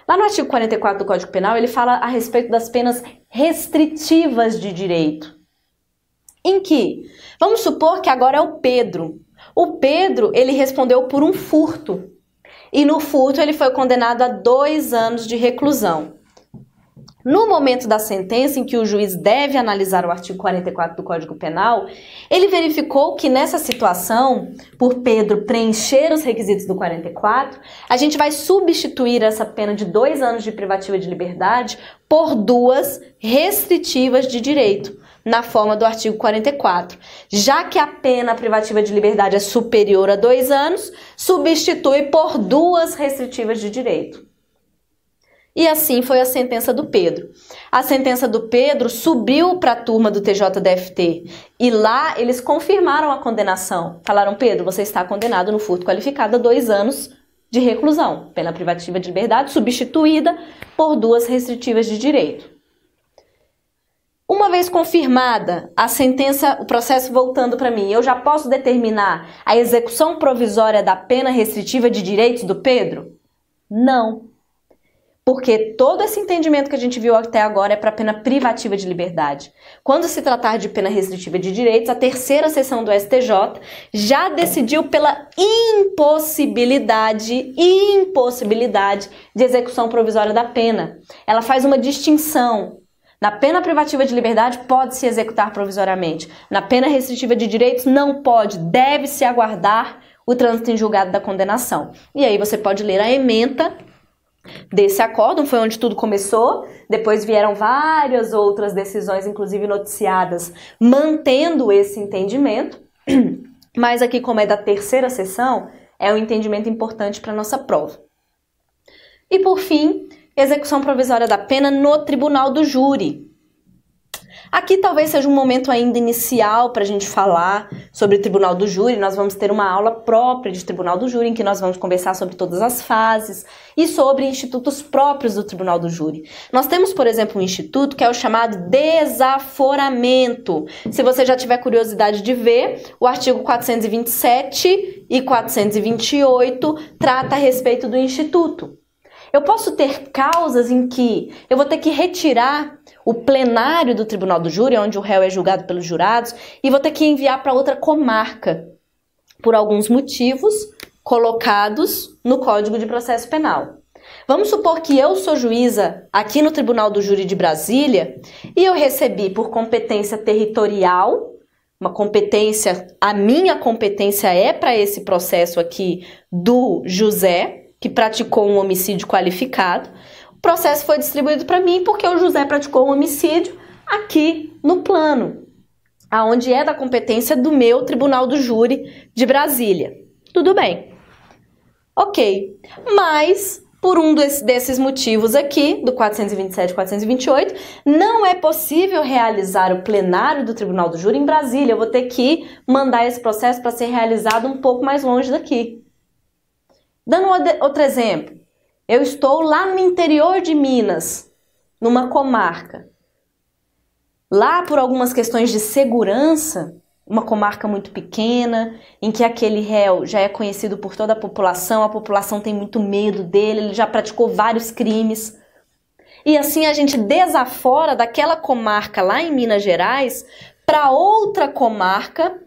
Lá no artigo 44 do Código Penal, ele fala a respeito das penas restritivas de direito. Em que? Vamos supor que agora é o Pedro. O Pedro, ele respondeu por um furto. E no furto ele foi condenado a dois anos de reclusão. No momento da sentença, em que o juiz deve analisar o artigo 44 do Código Penal, ele verificou que nessa situação, por Pedro preencher os requisitos do 44, a gente vai substituir essa pena de dois anos de privativa de liberdade por duas restritivas de direito, na forma do artigo 44. Já que a pena privativa de liberdade é superior a dois anos, substitui por duas restritivas de direito. E assim foi a sentença do Pedro. A sentença do Pedro subiu para a turma do TJDFT e lá eles confirmaram a condenação. Falaram: Pedro, você está condenado no furto qualificado a dois anos de reclusão, pena privativa de liberdade substituída por duas restritivas de direito. Uma vez confirmada a sentença, o processo voltando para mim, eu já posso determinar a execução provisória da pena restritiva de direitos do Pedro? Não. Porque todo esse entendimento que a gente viu até agora é para pena privativa de liberdade. Quando se tratar de pena restritiva de direitos, a terceira sessão do STJ já decidiu pela impossibilidade, impossibilidade de execução provisória da pena. Ela faz uma distinção. Na pena privativa de liberdade pode se executar provisoriamente. Na pena restritiva de direitos não pode, deve se aguardar o trânsito em julgado da condenação. E aí você pode ler a ementa desse acórdão, foi onde tudo começou. Depois vieram várias outras decisões, inclusive noticiadas, mantendo esse entendimento. (clears throat) Mas aqui, como é da terceira sessão, é um entendimento importante para nossa prova. E por fim, execução provisória da pena no tribunal do júri. Aqui talvez seja um momento ainda inicial para a gente falar sobre o Tribunal do Júri. Nós vamos ter uma aula própria de Tribunal do Júri, em que nós vamos conversar sobre todas as fases e sobre institutos próprios do Tribunal do Júri. Nós temos, por exemplo, um instituto que é o chamado desaforamento. Se você já tiver curiosidade de ver, o artigo 427 e 428 trata a respeito do instituto. Eu posso ter causas em que eu vou ter que retirar o plenário do tribunal do júri, onde o réu é julgado pelos jurados, e vou ter que enviar para outra comarca por alguns motivos colocados no Código de Processo Penal. Vamos supor que eu sou juíza aqui no Tribunal do Júri de Brasília e eu recebi por competência territorial uma competência, a minha competência é para esse processo aqui do José, que praticou um homicídio qualificado. O processo foi distribuído para mim porque o José praticou um homicídio aqui no plano, aonde é da competência do meu Tribunal do Júri de Brasília. Tudo bem. Ok. Mas por um desses motivos aqui, do 427 e 428, não é possível realizar o plenário do Tribunal do Júri em Brasília. Eu vou ter que mandar esse processo para ser realizado um pouco mais longe daqui. Dando outro exemplo, eu estou lá no interior de Minas, numa comarca. Lá, por algumas questões de segurança, uma comarca muito pequena, em que aquele réu já é conhecido por toda a população, a população tem muito medo dele, ele já praticou vários crimes. E assim a gente desafora daquela comarca lá em Minas Gerais para outra comarca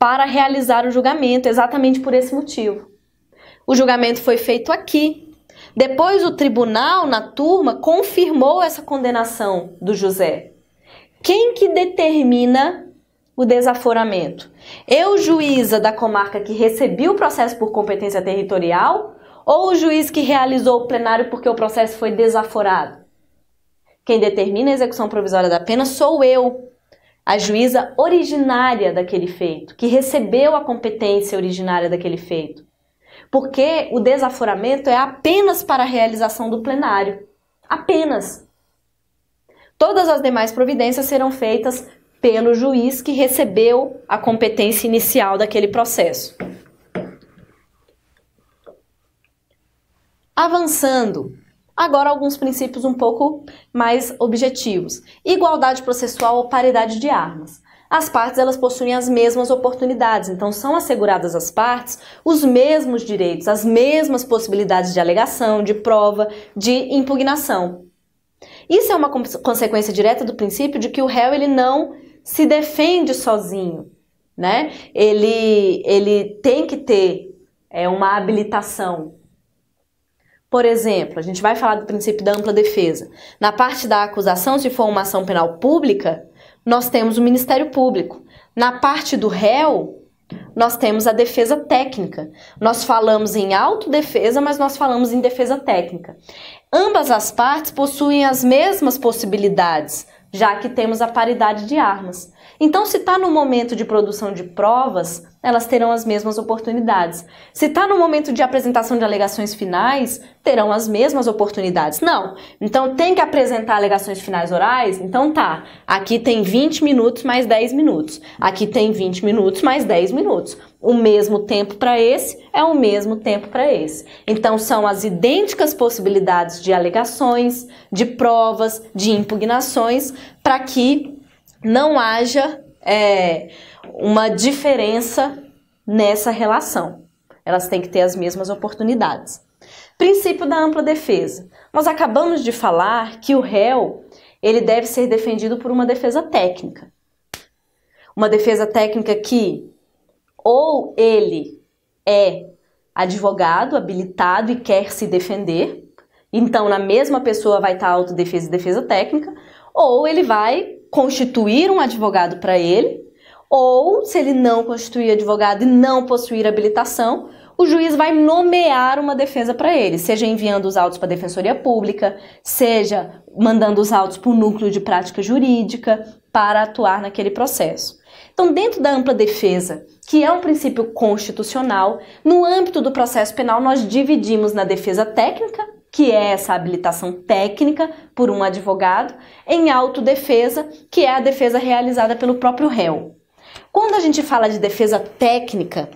para realizar o julgamento, exatamente por esse motivo. O julgamento foi feito aqui. Depois o tribunal, na turma, confirmou essa condenação do José. Quem que determina o desaforamento? Eu, juíza da comarca que recebi o processo por competência territorial ou o juiz que realizou o plenário porque o processo foi desaforado? Quem determina a execução provisória da pena sou eu, a juíza originária daquele feito, que recebeu a competência originária daquele feito. Porque o desaforamento é apenas para a realização do plenário. Apenas. Todas as demais providências serão feitas pelo juiz que recebeu a competência inicial daquele processo. Avançando, agora alguns princípios um pouco mais objetivos. Igualdade processual ou paridade de armas. As partes elas possuem as mesmas oportunidades, então são asseguradas às partes os mesmos direitos, as mesmas possibilidades de alegação, de prova, de impugnação. Isso é uma consequência direta do princípio de que o réu ele não se defende sozinho, né? Ele, ele tem que ter é, uma habilitação. Por exemplo, a gente vai falar do princípio da ampla defesa. Na parte da acusação, se for uma ação penal pública, nós temos o Ministério Público. Na parte do réu, nós temos a defesa técnica. Nós falamos em autodefesa, mas nós falamos em defesa técnica. Ambas as partes possuem as mesmas possibilidades já que temos a paridade de armas. Então, se está no momento de produção de provas, elas terão as mesmas oportunidades. Se está no momento de apresentação de alegações finais, terão as mesmas oportunidades. Não. Então, tem que apresentar alegações finais orais? Então tá. Aqui tem 20 minutos mais 10 minutos. Aqui tem 20 minutos mais 10 minutos. O mesmo tempo para esse é o mesmo tempo para esse. Então, são as idênticas possibilidades de alegações, de provas, de impugnações, para que não haja é, uma diferença nessa relação. Elas têm que ter as mesmas oportunidades. Princípio da ampla defesa. Nós acabamos de falar que o réu ele deve ser defendido por uma defesa técnica. Uma defesa técnica que ou ele é advogado habilitado e quer se defender, então na mesma pessoa vai estar autodefesa e defesa técnica, ou ele vai constituir um advogado para ele, ou se ele não constituir advogado e não possuir habilitação, o juiz vai nomear uma defesa para ele, seja enviando os autos para a Defensoria Pública, seja mandando os autos para o núcleo de prática jurídica para atuar naquele processo. Então, dentro da ampla defesa, que é um princípio constitucional, no âmbito do processo penal nós dividimos na defesa técnica que é essa habilitação técnica por um advogado, em autodefesa, que é a defesa realizada pelo próprio réu. Quando a gente fala de defesa técnica,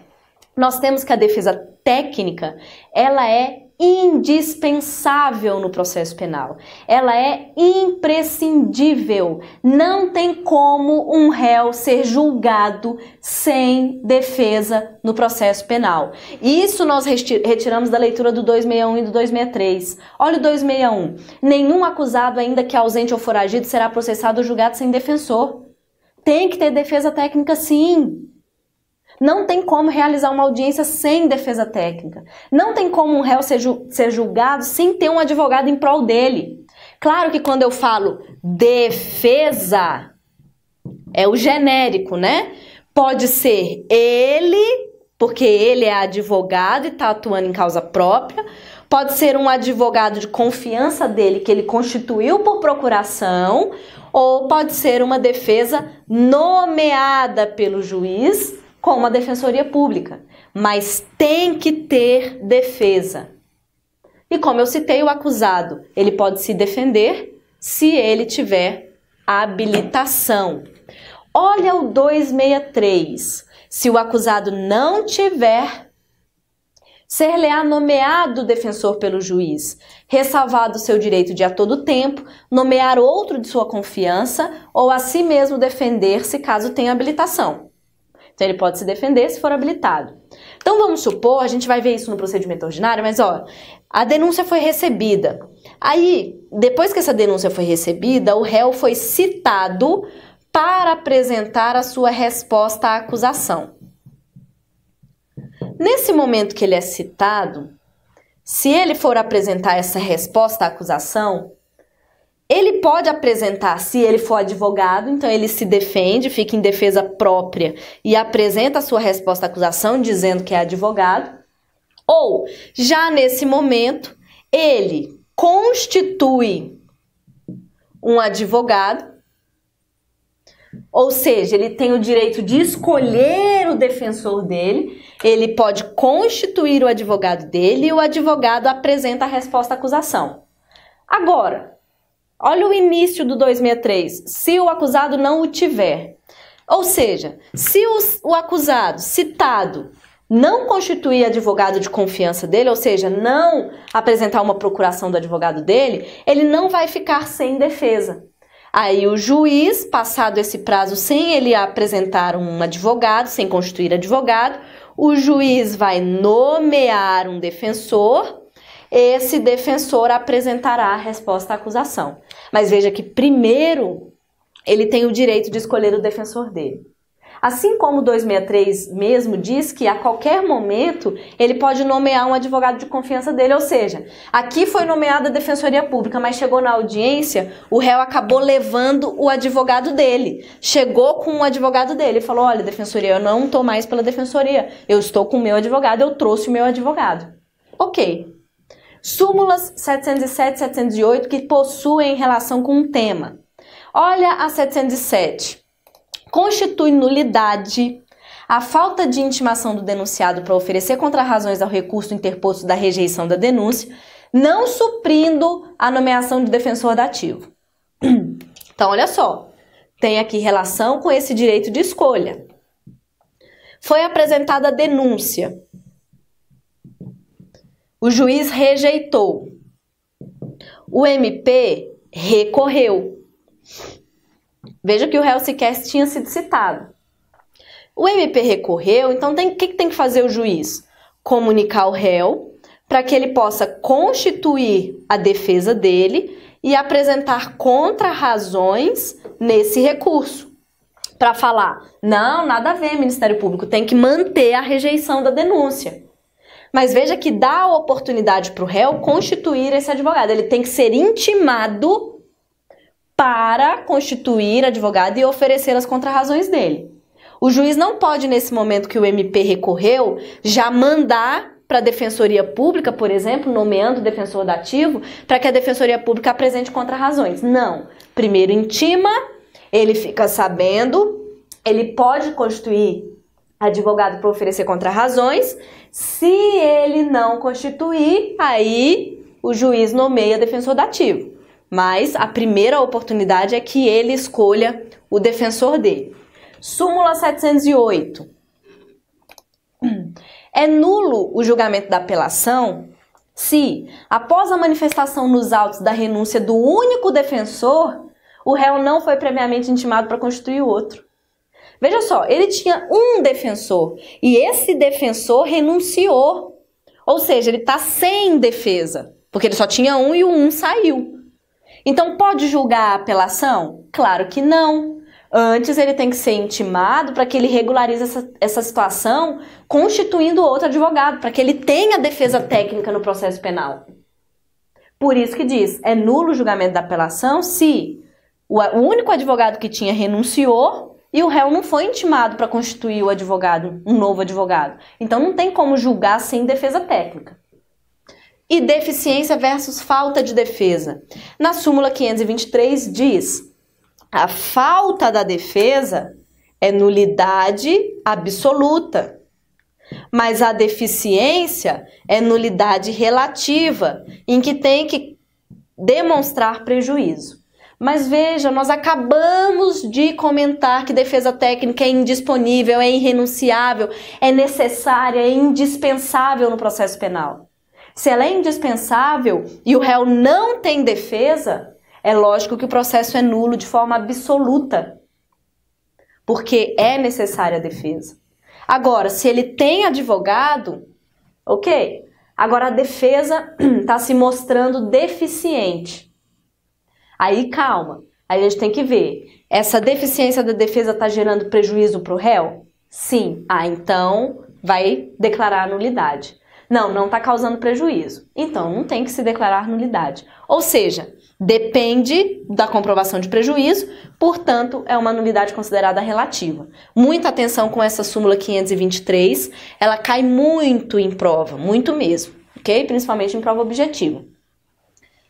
nós temos que a defesa técnica, ela é indispensável no processo penal. Ela é imprescindível. Não tem como um réu ser julgado sem defesa no processo penal. Isso nós retiramos da leitura do 261 e do 263. Olha o 261. Nenhum acusado, ainda que ausente ou foragido, será processado ou julgado sem defensor. Tem que ter defesa técnica sim. Não tem como realizar uma audiência sem defesa técnica. Não tem como um réu ser, ju ser julgado sem ter um advogado em prol dele. Claro que quando eu falo defesa, é o genérico, né? Pode ser ele, porque ele é advogado e está atuando em causa própria. Pode ser um advogado de confiança dele que ele constituiu por procuração, ou pode ser uma defesa nomeada pelo juiz como a defensoria pública. Mas tem que ter defesa. E como eu citei, o acusado, ele pode se defender se ele tiver habilitação. Olha o 263. Se o acusado não tiver ser-lhe-á nomeado defensor pelo juiz, ressalvado seu direito de a todo tempo nomear outro de sua confiança ou a si mesmo defender-se caso tenha habilitação. Então ele pode se defender se for habilitado. Então vamos supor, a gente vai ver isso no procedimento ordinário, mas ó, a denúncia foi recebida. Aí, depois que essa denúncia foi recebida, o réu foi citado para apresentar a sua resposta à acusação. Nesse momento que ele é citado, se ele for apresentar essa resposta à acusação, ele pode apresentar, se ele for advogado, então ele se defende, fica em defesa própria e apresenta a sua resposta à acusação dizendo que é advogado. Ou, já nesse momento, ele constitui um advogado ou seja, ele tem o direito de escolher o defensor dele, ele pode constituir o advogado dele e o advogado apresenta a resposta à acusação. Agora, olha o início do 263. Se o acusado não o tiver, ou seja, se o, acusado citado não constituir advogado de confiança dele, ou seja, não apresentar uma procuração do advogado dele, ele não vai ficar sem defesa. Aí o juiz, passado esse prazo sem ele apresentar um advogado, sem constituir advogado, o juiz vai nomear um defensor. Esse defensor apresentará a resposta à acusação. Mas veja que primeiro ele tem o direito de escolher o defensor dele. Assim como o 263 mesmo diz que a qualquer momento ele pode nomear um advogado de confiança dele, ou seja, aqui foi nomeada a Defensoria Pública, mas chegou na audiência, o réu acabou levando o advogado dele. Chegou com o advogado dele e falou: Olha, Defensoria, eu não estou mais pela Defensoria, eu estou com o meu advogado, eu trouxe o meu advogado. Ok. Súmulas 707 e 708 que possuem relação com um tema. Olha a 707 constitui nulidade a falta de intimação do denunciado para oferecer contrarrazões ao recurso interposto da rejeição da denúncia, não suprindo a nomeação de defensor dativo. (clears throat) Então, olha só, tem aqui relação com esse direito de escolha. Foi apresentada a denúncia. O juiz rejeitou. O MP recorreu. Veja que o réu sequer tinha sido citado. O MP recorreu, então o que, que tem que fazer o juiz? Comunicar o réu para que ele possa constituir a defesa dele e apresentar contra-razões nesse recurso. Para falar, não, nada a ver, Ministério Público, tem que manter a rejeição da denúncia. Mas veja que dá a oportunidade para o réu constituir esse advogado. Ele tem que ser intimado para constituir advogado e oferecer as contrarrazões dele. O juiz não pode, nesse momento que o MP recorreu, já mandar para a Defensoria Pública, por exemplo, nomeando o defensor dativo, para que a Defensoria Pública apresente contrarrazões. Não. Primeiro intima, ele fica sabendo, ele pode constituir advogado para oferecer contrarrazões. Se ele não constituir, aí o juiz nomeia defensor dativo mas a primeira oportunidade é que ele escolha o defensor dele. Súmula 708. É nulo o julgamento da apelação se, após a manifestação nos autos da renúncia do único defensor, o réu não foi previamente intimado para constituir outro. Veja só, ele tinha um defensor e esse defensor renunciou. Ou seja, ele está sem defesa, porque ele só tinha um e o um saiu. Então, pode julgar a apelação? Claro que não. Antes, ele tem que ser intimado para que ele regularize essa, essa situação, constituindo outro advogado, para que ele tenha defesa técnica no processo penal. Por isso que diz, é nulo o julgamento da apelação se o, o único advogado que tinha renunciou e o réu não foi intimado para constituir o advogado, um novo advogado. Então não tem como julgar sem defesa técnica. E deficiência versus falta de defesa. Na súmula 523 diz: a falta da defesa é nulidade absoluta, mas a deficiência é nulidade relativa, em que tem que demonstrar prejuízo. Mas veja, nós acabamos de comentar que defesa técnica é indisponível, é irrenunciável, é necessária, é indispensável no processo penal. Se ela é indispensável e o réu não tem defesa, é lógico que o processo é nulo de forma absoluta, porque é necessária a defesa. Agora, se ele tem advogado, ok. Agora a defesa está (clears throat) se mostrando deficiente. Aí calma. Aí a gente tem que ver. Essa deficiência da defesa está gerando prejuízo para o réu? Sim. Ah, então vai declarar nulidade. Não, não está causando prejuízo. Então não tem que se declarar nulidade. Ou seja, depende da comprovação de prejuízo, portanto, é uma nulidade considerada relativa. Muita atenção com essa súmula 523, ela cai muito em prova, muito mesmo, ok? Principalmente em prova objetiva.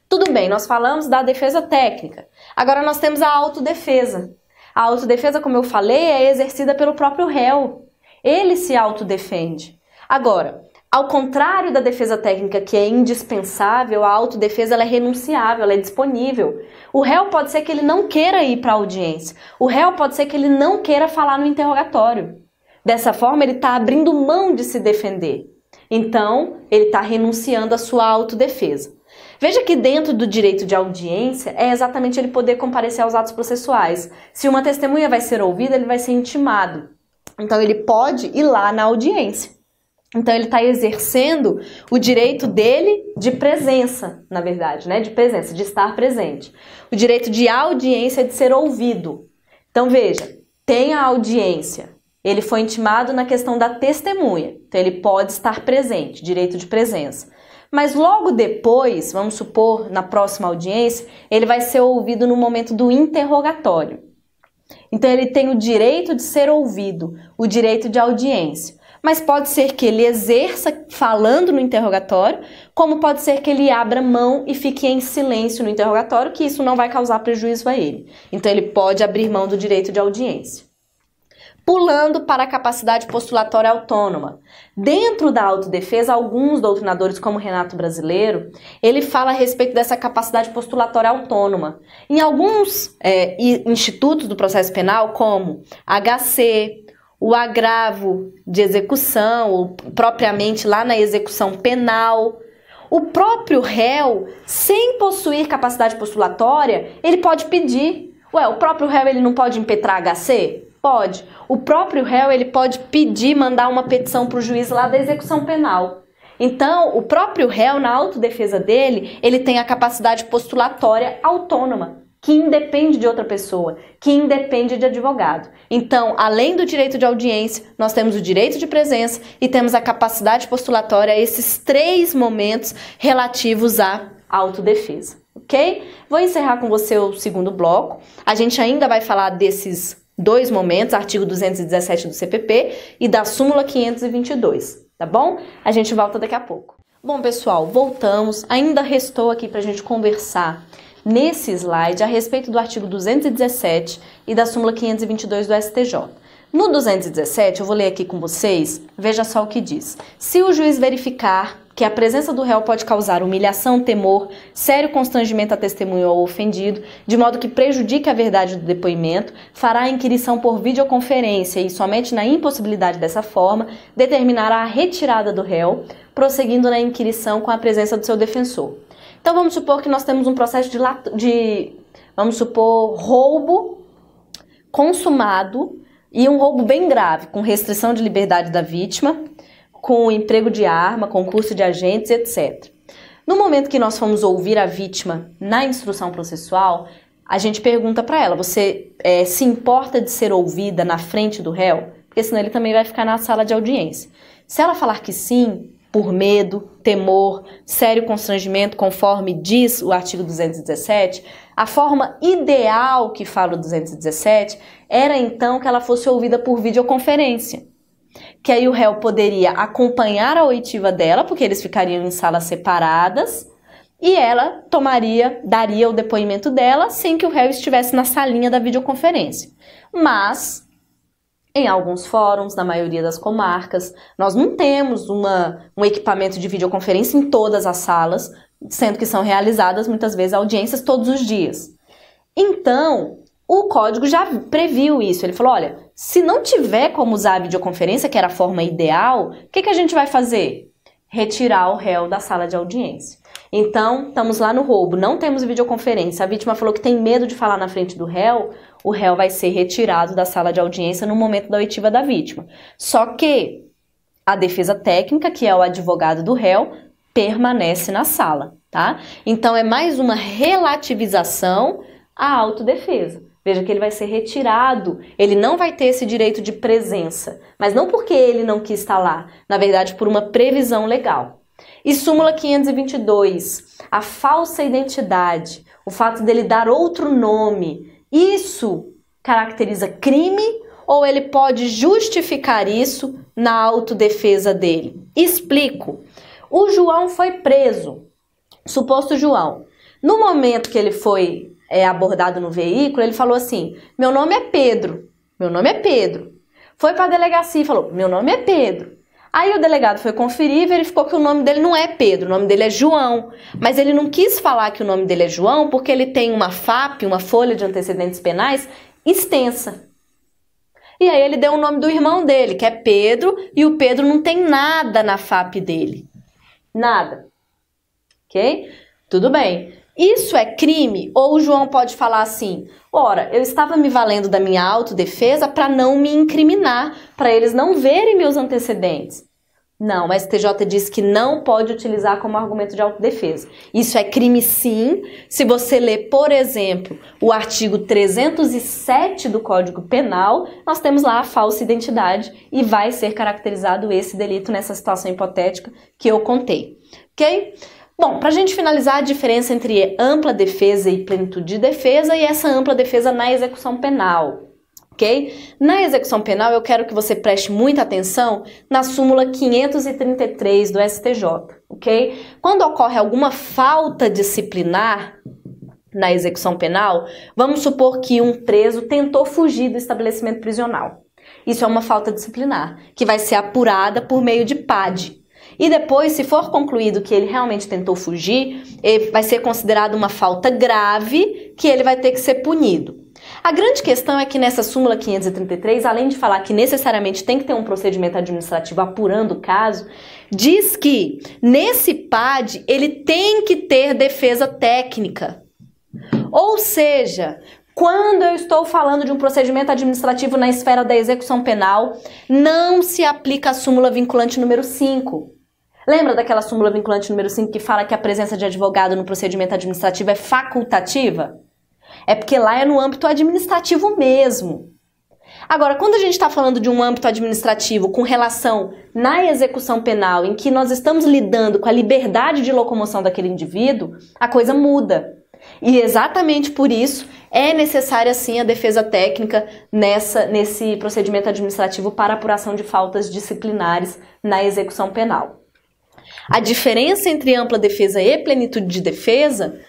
Tudo bem, nós falamos da defesa técnica. Agora nós temos a autodefesa. A autodefesa, como eu falei, é exercida pelo próprio réu. Ele se autodefende. Agora, ao contrário da defesa técnica, que é indispensável, a autodefesa é renunciável, é disponível. O réu pode ser que ele não queira ir para a audiência. O réu pode ser que ele não queira falar no interrogatório. Dessa forma, ele está abrindo mão de se defender. Então, ele está renunciando à sua autodefesa. Veja que dentro do direito de audiência é exatamente ele poder comparecer aos atos processuais. Se uma testemunha vai ser ouvida, ele vai ser intimado. Então ele pode ir lá na audiência. Então ele está exercendo o direito dele de presença, na verdade, né? De presença, de estar presente. O direito de audiência de ser ouvido. Então veja, tem a audiência. Ele foi intimado na questão da testemunha. Então ele pode estar presente, direito de presença. Mas logo depois, vamos supor, na próxima audiência, ele vai ser ouvido no momento do interrogatório. Então ele tem o direito de ser ouvido, o direito de audiência. Mas pode ser que ele exerça falando no interrogatório, como pode ser que ele abra mão e fique em silêncio no interrogatório, que isso não vai causar prejuízo a ele. Então ele pode abrir mão do direito de audiência pulando para a capacidade postulatória autônoma. Dentro da autodefesa, alguns doutrinadores, como Renato Brasileiro, ele fala a respeito dessa capacidade postulatória autônoma. Em alguns é, institutos do processo penal, como HC, o agravo de execução, ou propriamente lá na execução penal, o próprio réu, sem possuir capacidade postulatória, ele pode pedir. Ué, o próprio réu ele não pode impetrar HC? Pode. O próprio réu ele pode pedir, mandar uma petição para o juiz lá da execução penal. Então, o próprio réu, na autodefesa dele, ele tem a capacidade postulatória autônoma, que independe de outra pessoa, que independe de advogado. Então, além do direito de audiência, nós temos o direito de presença e temos a capacidade postulatória, esses três momentos relativos à autodefesa, ok? Vou encerrar com você o segundo bloco. A gente ainda vai falar desses dois momentos, artigo 217 do CPP e da súmula 522, tá bom? A gente volta daqui a pouco. Bom, pessoal, voltamos. Ainda restou aqui para a gente conversar nesse slide a respeito do artigo 217 e da súmula 522 do STJ. No 217, eu vou ler aqui com vocês, veja só o que diz. Se o juiz verificar que a presença do réu pode causar humilhação, temor, sério constrangimento a testemunho ou ofendido, de modo que prejudique a verdade do depoimento, fará a inquirição por videoconferência e somente na impossibilidade dessa forma determinará a retirada do réu, prosseguindo na inquirição com a presença do seu defensor. Então vamos supor que nós temos um processo de, de vamos supor, roubo consumado e um roubo bem grave, com restrição de liberdade da vítima, com emprego de arma, concurso de agentes, etc. No momento que nós fomos ouvir a vítima na instrução processual, a gente pergunta para ela: você é, se importa de ser ouvida na frente do réu? Porque senão ele também vai ficar na sala de audiência. Se ela falar que sim, por medo, temor, sério constrangimento, conforme diz o artigo 217, a forma ideal que fala o 217 era então que ela fosse ouvida por videoconferência. Que aí o réu poderia acompanhar a oitiva dela, porque eles ficariam em salas separadas, e ela tomaria, daria o depoimento dela sem que o réu estivesse na salinha da videoconferência. Mas em alguns fóruns, na maioria das comarcas, nós não temos uma, um equipamento de videoconferência em todas as salas, sendo que são realizadas muitas vezes audiências todos os dias. Então, o código já previu isso. Ele falou: olha, se não tiver como usar a videoconferência, que era a forma ideal, o que, que a gente vai fazer? Retirar o réu da sala de audiência. Então, estamos lá no roubo, não temos videoconferência. A vítima falou que tem medo de falar na frente do réu, o réu vai ser retirado da sala de audiência no momento da oitiva da vítima. Só que a defesa técnica, que é o advogado do réu, permanece na sala, tá? Então é mais uma relativização à autodefesa. Veja que ele vai ser retirado, ele não vai ter esse direito de presença, mas não porque ele não quis estar lá, na verdade por uma previsão legal. E súmula 522, a falsa identidade, o fato dele dar outro nome, isso caracteriza crime ou ele pode justificar isso na autodefesa dele? Explico. O João foi preso, suposto João. No momento que ele foi é, abordado no veículo, ele falou assim: Meu nome é Pedro. Meu nome é Pedro. Foi para a delegacia e falou: Meu nome é Pedro. Aí o delegado foi conferir e verificou que o nome dele não é Pedro, o nome dele é João. Mas ele não quis falar que o nome dele é João porque ele tem uma FAP, uma folha de antecedentes penais, extensa. E aí ele deu o nome do irmão dele, que é Pedro, e o Pedro não tem nada na FAP dele. Nada. Ok? Tudo bem. Isso é crime? Ou o João pode falar assim: ora, eu estava me valendo da minha autodefesa para não me incriminar, para eles não verem meus antecedentes. Não, o STJ diz que não pode utilizar como argumento de autodefesa. Isso é crime sim, se você ler, por exemplo, o artigo 307 do Código Penal, nós temos lá a falsa identidade e vai ser caracterizado esse delito nessa situação hipotética que eu contei. Ok? Bom, para a gente finalizar a diferença entre ampla defesa e plenitude de defesa e essa ampla defesa na execução penal. Ok? Na execução penal, eu quero que você preste muita atenção na súmula 533 do STJ, ok? Quando ocorre alguma falta disciplinar na execução penal, vamos supor que um preso tentou fugir do estabelecimento prisional. Isso é uma falta disciplinar, que vai ser apurada por meio de PAD, e depois, se for concluído que ele realmente tentou fugir, vai ser considerado uma falta grave que ele vai ter que ser punido. A grande questão é que nessa súmula 533, além de falar que necessariamente tem que ter um procedimento administrativo apurando o caso, diz que nesse PAD ele tem que ter defesa técnica. Ou seja, quando eu estou falando de um procedimento administrativo na esfera da execução penal, não se aplica a súmula vinculante número 5. Lembra daquela súmula vinculante número 5 que fala que a presença de advogado no procedimento administrativo é facultativa? É porque lá é no âmbito administrativo mesmo. Agora, quando a gente está falando de um âmbito administrativo com relação na execução penal, em que nós estamos lidando com a liberdade de locomoção daquele indivíduo, a coisa muda. E exatamente por isso é necessária sim a defesa técnica nessa, nesse procedimento administrativo para apuração de faltas disciplinares na execução penal. A diferença entre ampla defesa e plenitude de defesa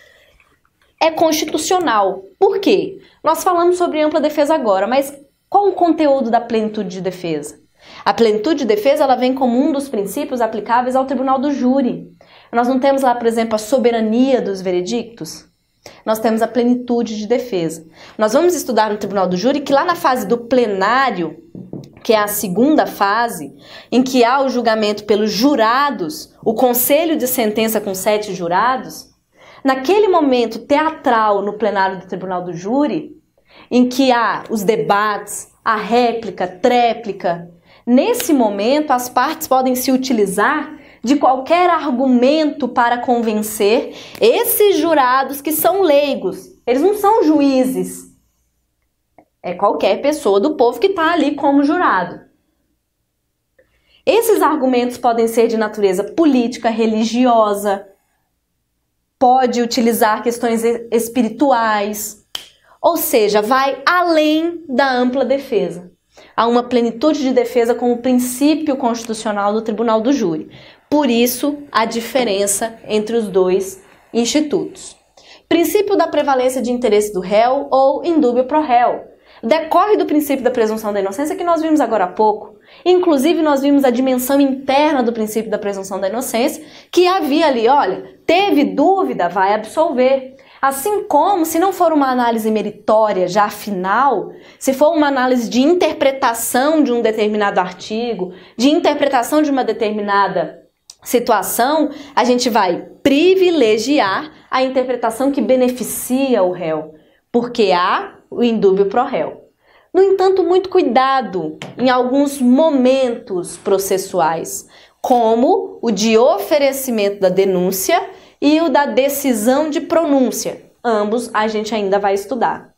é constitucional. Por quê? Nós falamos sobre ampla defesa agora, mas qual o conteúdo da plenitude de defesa? A plenitude de defesa ela vem como um dos princípios aplicáveis ao tribunal do júri. Nós não temos lá, por exemplo, a soberania dos veredictos. Nós temos a plenitude de defesa. Nós vamos estudar no tribunal do júri que lá na fase do plenário que é a segunda fase, em que há o julgamento pelos jurados, o conselho de sentença com sete jurados, naquele momento teatral no plenário do tribunal do júri, em que há os debates, a réplica, tréplica, nesse momento as partes podem se utilizar de qualquer argumento para convencer esses jurados que são leigos. Eles não são juízes, é qualquer pessoa do povo que está ali como jurado. Esses argumentos podem ser de natureza política, religiosa, pode utilizar questões espirituais, ou seja, vai além da ampla defesa. Há uma plenitude de defesa como princípio constitucional do Tribunal do Júri. Por isso, a diferença entre os dois institutos. Princípio da prevalência de interesse do réu ou indúbio pro réu. Decorre do princípio da presunção da inocência que nós vimos agora há pouco. Inclusive, nós vimos a dimensão interna do princípio da presunção da inocência, que havia ali, olha, teve dúvida, vai absolver. Assim como, se não for uma análise meritória já final, se for uma análise de interpretação de um determinado artigo, de interpretação de uma determinada situação, a gente vai privilegiar a interpretação que beneficia o réu, porque há o indúbio pro réu. No entanto, muito cuidado em alguns momentos processuais, como o de oferecimento da denúncia e o da decisão de pronúncia. Ambos a gente ainda vai estudar.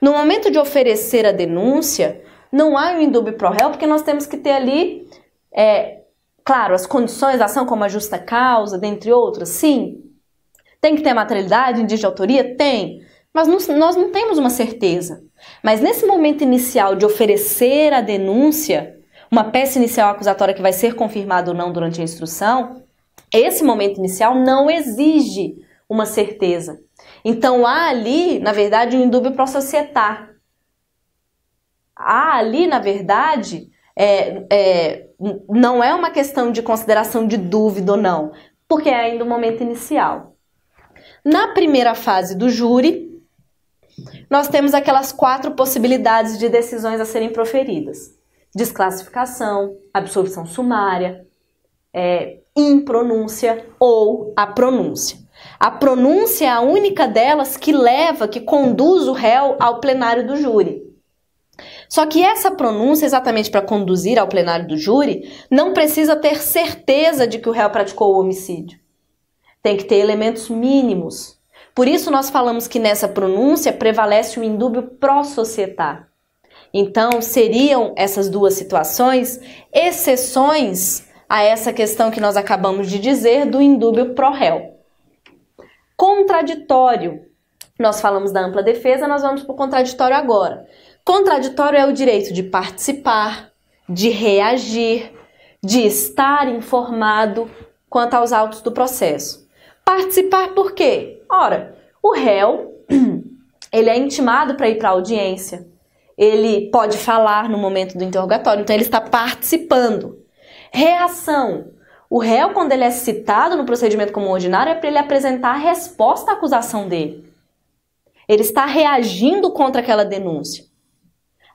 No momento de oferecer a denúncia, não há o indúbio pro réu, porque nós temos que ter ali, é, claro, as condições da ação, como a justa causa, dentre outras, sim. Tem que ter materialidade, indício de autoria? Tem. Mas nós não temos uma certeza. Mas nesse momento inicial de oferecer a denúncia, uma peça inicial acusatória que vai ser confirmada ou não durante a instrução, esse momento inicial não exige uma certeza. Então há ali, na verdade, um indúbio pro societar. Há ali, na verdade, é, é, não é uma questão de consideração de dúvida ou não, porque é ainda o momento inicial. Na primeira fase do júri, nós temos aquelas quatro possibilidades de decisões a serem proferidas: desclassificação, absolvição sumária, é, impronúncia ou a pronúncia. A pronúncia é a única delas que leva, que conduz o réu ao plenário do júri. Só que essa pronúncia, exatamente para conduzir ao plenário do júri, não precisa ter certeza de que o réu praticou o homicídio. Tem que ter elementos mínimos. Por isso nós falamos que nessa pronúncia prevalece o indúbio pró-societar. Então, seriam essas duas situações exceções a essa questão que nós acabamos de dizer do indúbio pró-réu. Contraditório. Nós falamos da ampla defesa, nós vamos para o contraditório agora. Contraditório é o direito de participar, de reagir, de estar informado quanto aos autos do processo. Participar por quê? Ora, o réu, (clears throat) ele é intimado para ir para a audiência. Ele pode falar no momento do interrogatório, então ele está participando. Reação. O réu, quando ele é citado no procedimento comum ordinário, é para ele apresentar a resposta à acusação dele. Ele está reagindo contra aquela denúncia.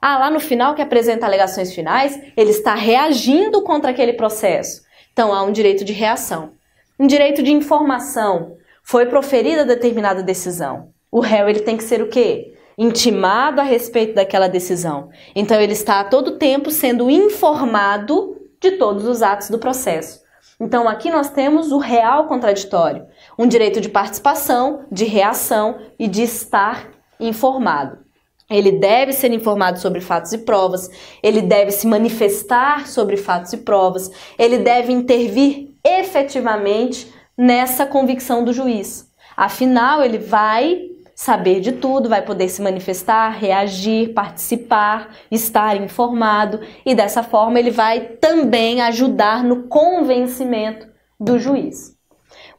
Ah, lá no final que apresenta alegações finais, ele está reagindo contra aquele processo. Então há um direito de reação. Um direito de informação. Foi proferida determinada decisão. O réu ele tem que ser o quê? Intimado a respeito daquela decisão. Então ele está a todo tempo sendo informado de todos os atos do processo. Então aqui nós temos o real contraditório, um direito de participação, de reação e de estar informado. Ele deve ser informado sobre fatos e provas, ele deve se manifestar sobre fatos e provas, ele deve intervir efetivamente nessa convicção do juiz. Afinal, ele vai saber de tudo, vai poder se manifestar, reagir, participar, estar informado e dessa forma ele vai também ajudar no convencimento do juiz.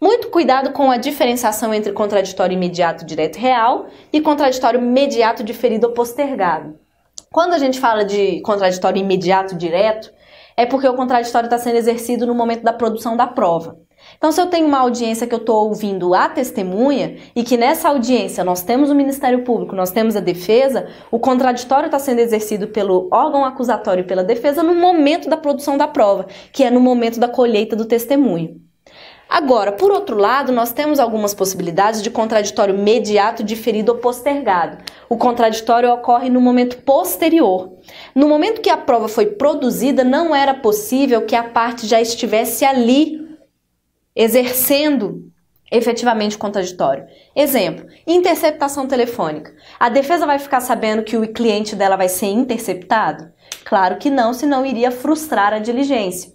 Muito cuidado com a diferenciação entre contraditório imediato, direto real e contraditório imediato, diferido ou postergado. Quando a gente fala de contraditório imediato, direto, é porque o contraditório está sendo exercido no momento da produção da prova. Então, se eu tenho uma audiência que eu estou ouvindo a testemunha e que nessa audiência nós temos o Ministério Público, nós temos a defesa, o contraditório está sendo exercido pelo órgão acusatório e pela defesa no momento da produção da prova, que é no momento da colheita do testemunho. Agora, por outro lado, nós temos algumas possibilidades de contraditório mediato, diferido ou postergado. O contraditório ocorre no momento posterior. No momento que a prova foi produzida, não era possível que a parte já estivesse ali exercendo efetivamente contraditório. Exemplo, interceptação telefônica. A defesa vai ficar sabendo que o cliente dela vai ser interceptado? Claro que não, senão iria frustrar a diligência.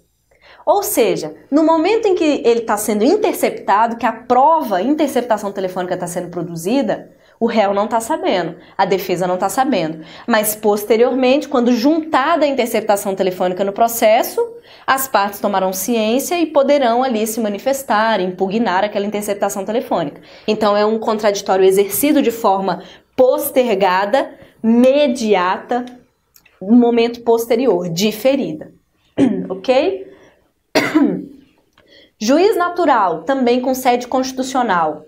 Ou seja, no momento em que ele está sendo interceptado, que a prova interceptação telefônica está sendo produzida, o réu não está sabendo, a defesa não está sabendo. Mas posteriormente, quando juntada a interceptação telefônica no processo, as partes tomarão ciência e poderão ali se manifestar, impugnar aquela interceptação telefônica. Então é um contraditório exercido de forma postergada, mediata, no momento posterior, diferida. (clears throat) ok? (clears throat) Juiz natural, também com sede constitucional.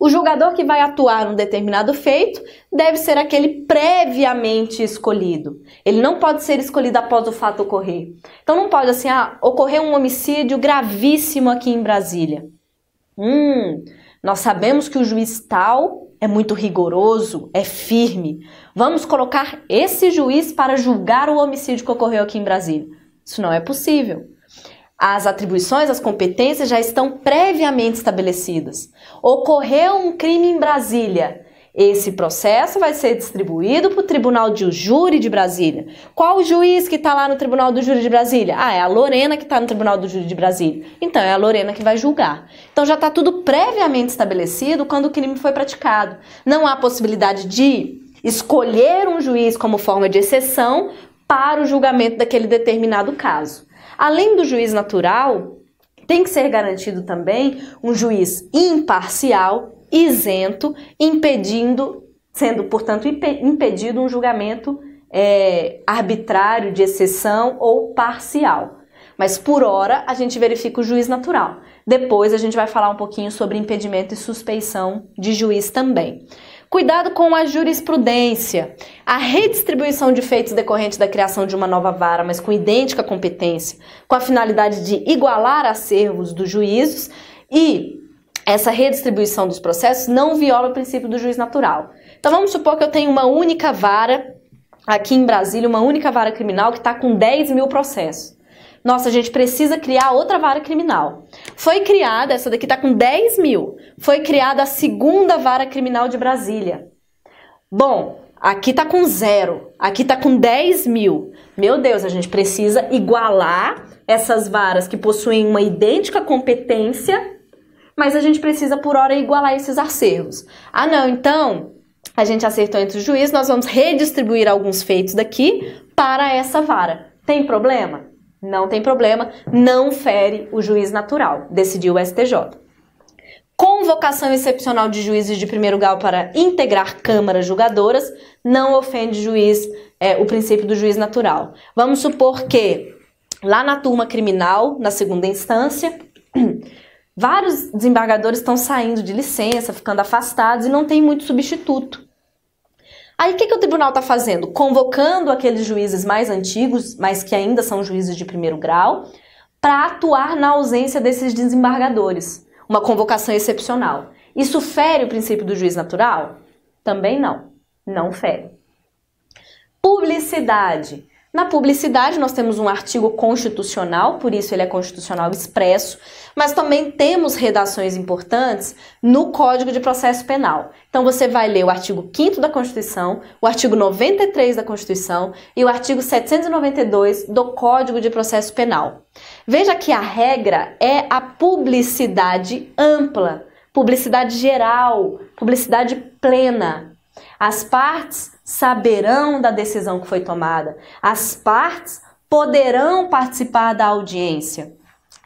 O julgador que vai atuar num determinado feito deve ser aquele previamente escolhido. Ele não pode ser escolhido após o fato ocorrer. Então não pode assim, ah, ocorreu um homicídio gravíssimo aqui em Brasília. Hum, nós sabemos que o juiz tal é muito rigoroso, é firme. Vamos colocar esse juiz para julgar o homicídio que ocorreu aqui em Brasília. Isso não é possível. As atribuições, as competências já estão previamente estabelecidas. Ocorreu um crime em Brasília. Esse processo vai ser distribuído para o Tribunal de Júri de Brasília. Qual o juiz que está lá no Tribunal do Júri de Brasília? Ah, é a Lorena que está no Tribunal do Júri de Brasília. Então é a Lorena que vai julgar. Então já está tudo previamente estabelecido quando o crime foi praticado. Não há possibilidade de escolher um juiz como forma de exceção para o julgamento daquele determinado caso. Além do juiz natural, tem que ser garantido também um juiz imparcial, isento, impedindo, sendo, portanto, impedido um julgamento é, arbitrário, de exceção ou parcial. Mas por hora a gente verifica o juiz natural. Depois a gente vai falar um pouquinho sobre impedimento e suspeição de juiz também. Cuidado com a jurisprudência. A redistribuição de feitos decorrentes da criação de uma nova vara, mas com idêntica competência, com a finalidade de igualar acervos dos juízos e essa redistribuição dos processos não viola o princípio do juiz natural. Então vamos supor que eu tenho uma única vara aqui em Brasília, uma única vara criminal que está com 10 mil processos nossa, a gente precisa criar outra vara criminal. Foi criada, essa daqui está com 10 mil, foi criada a segunda vara criminal de Brasília. Bom, aqui está com zero, aqui está com 10 mil. Meu Deus, a gente precisa igualar essas varas que possuem uma idêntica competência, mas a gente precisa, por hora, igualar esses acervos. Ah, não, então a gente acertou entre os juízes, nós vamos redistribuir alguns feitos daqui para essa vara. Tem problema? Não tem problema, não fere o juiz natural, decidiu o STJ. Convocação excepcional de juízes de primeiro grau para integrar câmaras julgadoras não ofende juiz, é, o princípio do juiz natural. Vamos supor que lá na turma criminal, na segunda instância, (clears throat) vários desembargadores estão saindo de licença, ficando afastados e não tem muito substituto. Aí o que, que o tribunal está fazendo? Convocando aqueles juízes mais antigos, mas que ainda são juízes de primeiro grau, para atuar na ausência desses desembargadores. Uma convocação excepcional. Isso fere o princípio do juiz natural? Também não. Não fere. Publicidade. Na publicidade, nós temos um artigo constitucional, por isso ele é constitucional expresso, mas também temos redações importantes no Código de Processo Penal. Então você vai ler o artigo 5 da Constituição, o artigo 93 da Constituição e o artigo 792 do Código de Processo Penal. Veja que a regra é a publicidade ampla, publicidade geral, publicidade plena. As partes saberão da decisão que foi tomada. As partes poderão participar da audiência.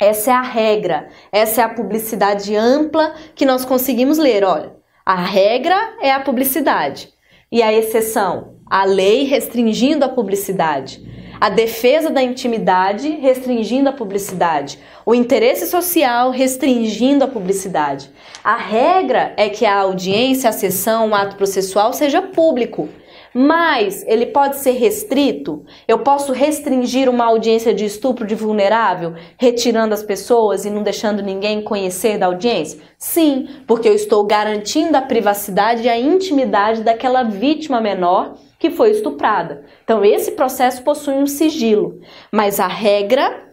Essa é a regra, essa é a publicidade ampla que nós conseguimos ler. Olha, a regra é a publicidade e a exceção, a lei restringindo a publicidade a defesa da intimidade restringindo a publicidade, o interesse social restringindo a publicidade. A regra é que a audiência, a sessão, o ato processual seja público mas ele pode ser restrito? Eu posso restringir uma audiência de estupro de vulnerável, retirando as pessoas e não deixando ninguém conhecer da audiência? Sim, porque eu estou garantindo a privacidade e a intimidade daquela vítima menor que foi estuprada. Então, esse processo possui um sigilo, mas a regra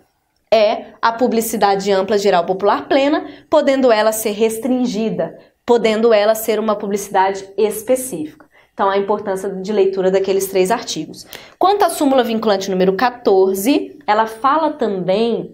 é a publicidade ampla, geral, popular plena, podendo ela ser restringida, podendo ela ser uma publicidade específica. Então, a importância de leitura daqueles três artigos. Quanto à súmula vinculante número 14, ela fala também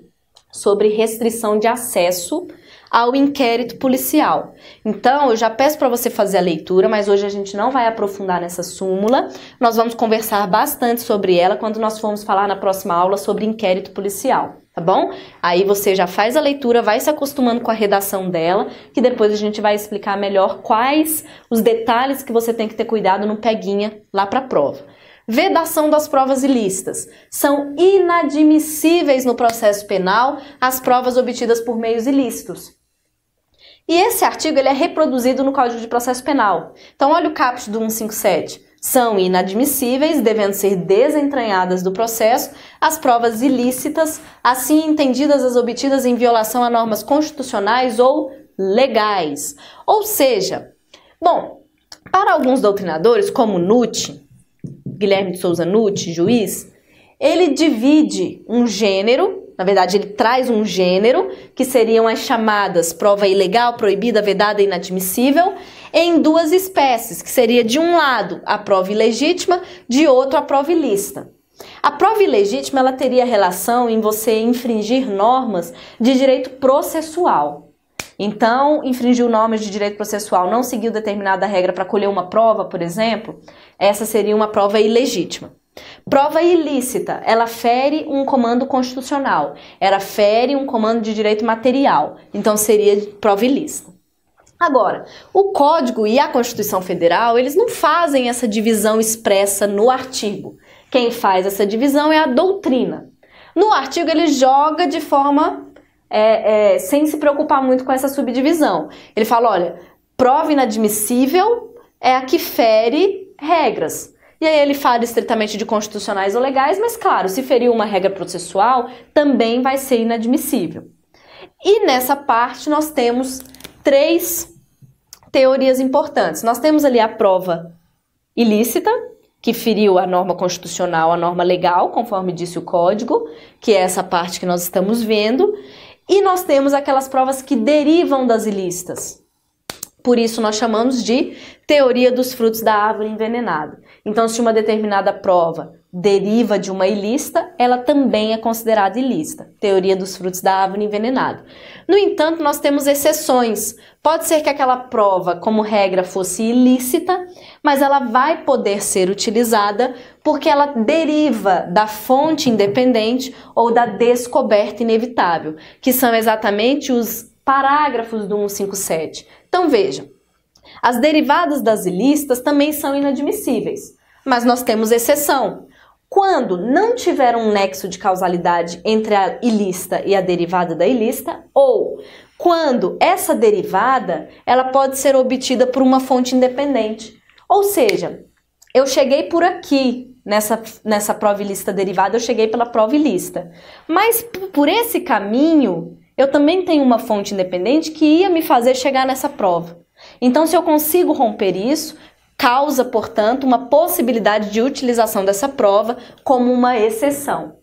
sobre restrição de acesso ao inquérito policial. Então, eu já peço para você fazer a leitura, mas hoje a gente não vai aprofundar nessa súmula. Nós vamos conversar bastante sobre ela quando nós formos falar na próxima aula sobre inquérito policial, tá bom? Aí você já faz a leitura, vai se acostumando com a redação dela, que depois a gente vai explicar melhor quais os detalhes que você tem que ter cuidado no peguinha lá para a prova. Vedação das provas ilícitas. São inadmissíveis no processo penal as provas obtidas por meios ilícitos. E esse artigo ele é reproduzido no Código de Processo Penal. Então, olha o caput do 157. São inadmissíveis, devendo ser desentranhadas do processo, as provas ilícitas, assim entendidas as obtidas em violação a normas constitucionais ou legais. Ou seja, bom, para alguns doutrinadores, como Nutt, Guilherme de Souza Nutt, juiz, ele divide um gênero, na verdade, ele traz um gênero, que seriam as chamadas prova ilegal, proibida, vedada e inadmissível, em duas espécies, que seria de um lado a prova ilegítima, de outro a prova ilícita. A prova ilegítima ela teria relação em você infringir normas de direito processual. Então, infringiu normas de direito processual, não seguiu determinada regra para colher uma prova, por exemplo, essa seria uma prova ilegítima. Prova ilícita, ela fere um comando constitucional, ela fere um comando de direito material, então seria prova ilícita. Agora, o Código e a Constituição Federal, eles não fazem essa divisão expressa no artigo. Quem faz essa divisão é a doutrina. No artigo, ele joga de forma é, é, sem se preocupar muito com essa subdivisão. Ele fala: olha, prova inadmissível é a que fere regras. E aí ele fala estritamente de constitucionais ou legais, mas claro, se ferir uma regra processual, também vai ser inadmissível. E nessa parte nós temos três teorias importantes. Nós temos ali a prova ilícita, que feriu a norma constitucional, a norma legal, conforme disse o código, que é essa parte que nós estamos vendo, e nós temos aquelas provas que derivam das ilícitas. Por isso nós chamamos de teoria dos frutos da árvore envenenada. Então, se uma determinada prova deriva de uma ilícita, ela também é considerada ilícita. Teoria dos frutos da árvore envenenada. No entanto, nós temos exceções. Pode ser que aquela prova, como regra, fosse ilícita, mas ela vai poder ser utilizada porque ela deriva da fonte independente ou da descoberta inevitável, que são exatamente os parágrafos do 157. Então, vejam. As derivadas das ilícitas também são inadmissíveis, mas nós temos exceção. Quando não tiver um nexo de causalidade entre a ilícita e a derivada da ilícita, ou quando essa derivada ela pode ser obtida por uma fonte independente. Ou seja, eu cheguei por aqui nessa, nessa prova ilícita derivada, eu cheguei pela prova ilícita. Mas por esse caminho, eu também tenho uma fonte independente que ia me fazer chegar nessa prova. Então, se eu consigo romper isso, causa, portanto, uma possibilidade de utilização dessa prova como uma exceção.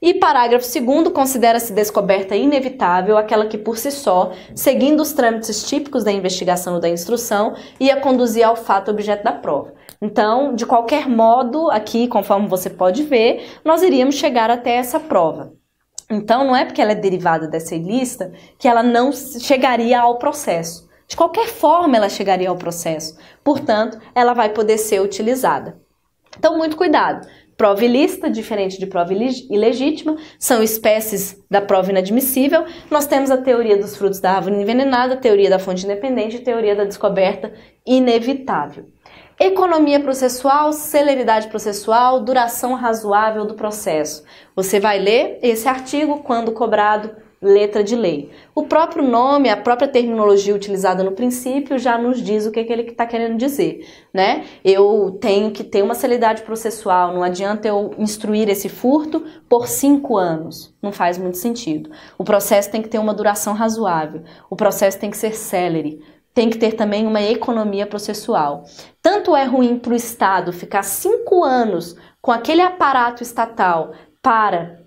E parágrafo 2 considera-se descoberta inevitável aquela que por si só, seguindo os trâmites típicos da investigação ou da instrução, ia conduzir ao fato objeto da prova. Então, de qualquer modo, aqui, conforme você pode ver, nós iríamos chegar até essa prova. Então, não é porque ela é derivada dessa lista que ela não chegaria ao processo. De qualquer forma, ela chegaria ao processo. Portanto, ela vai poder ser utilizada. Então, muito cuidado. Prova ilícita, diferente de prova ilegítima, são espécies da prova inadmissível. Nós temos a teoria dos frutos da árvore envenenada, a teoria da fonte independente e a teoria da descoberta inevitável. Economia processual, celeridade processual, duração razoável do processo. Você vai ler esse artigo quando cobrado letra de lei. O próprio nome, a própria terminologia utilizada no princípio já nos diz o que, que ele está querendo dizer, né? Eu tenho que ter uma celeridade processual, não adianta eu instruir esse furto por cinco anos, não faz muito sentido. O processo tem que ter uma duração razoável, o processo tem que ser celere, tem que ter também uma economia processual. Tanto é ruim para o Estado ficar cinco anos com aquele aparato estatal para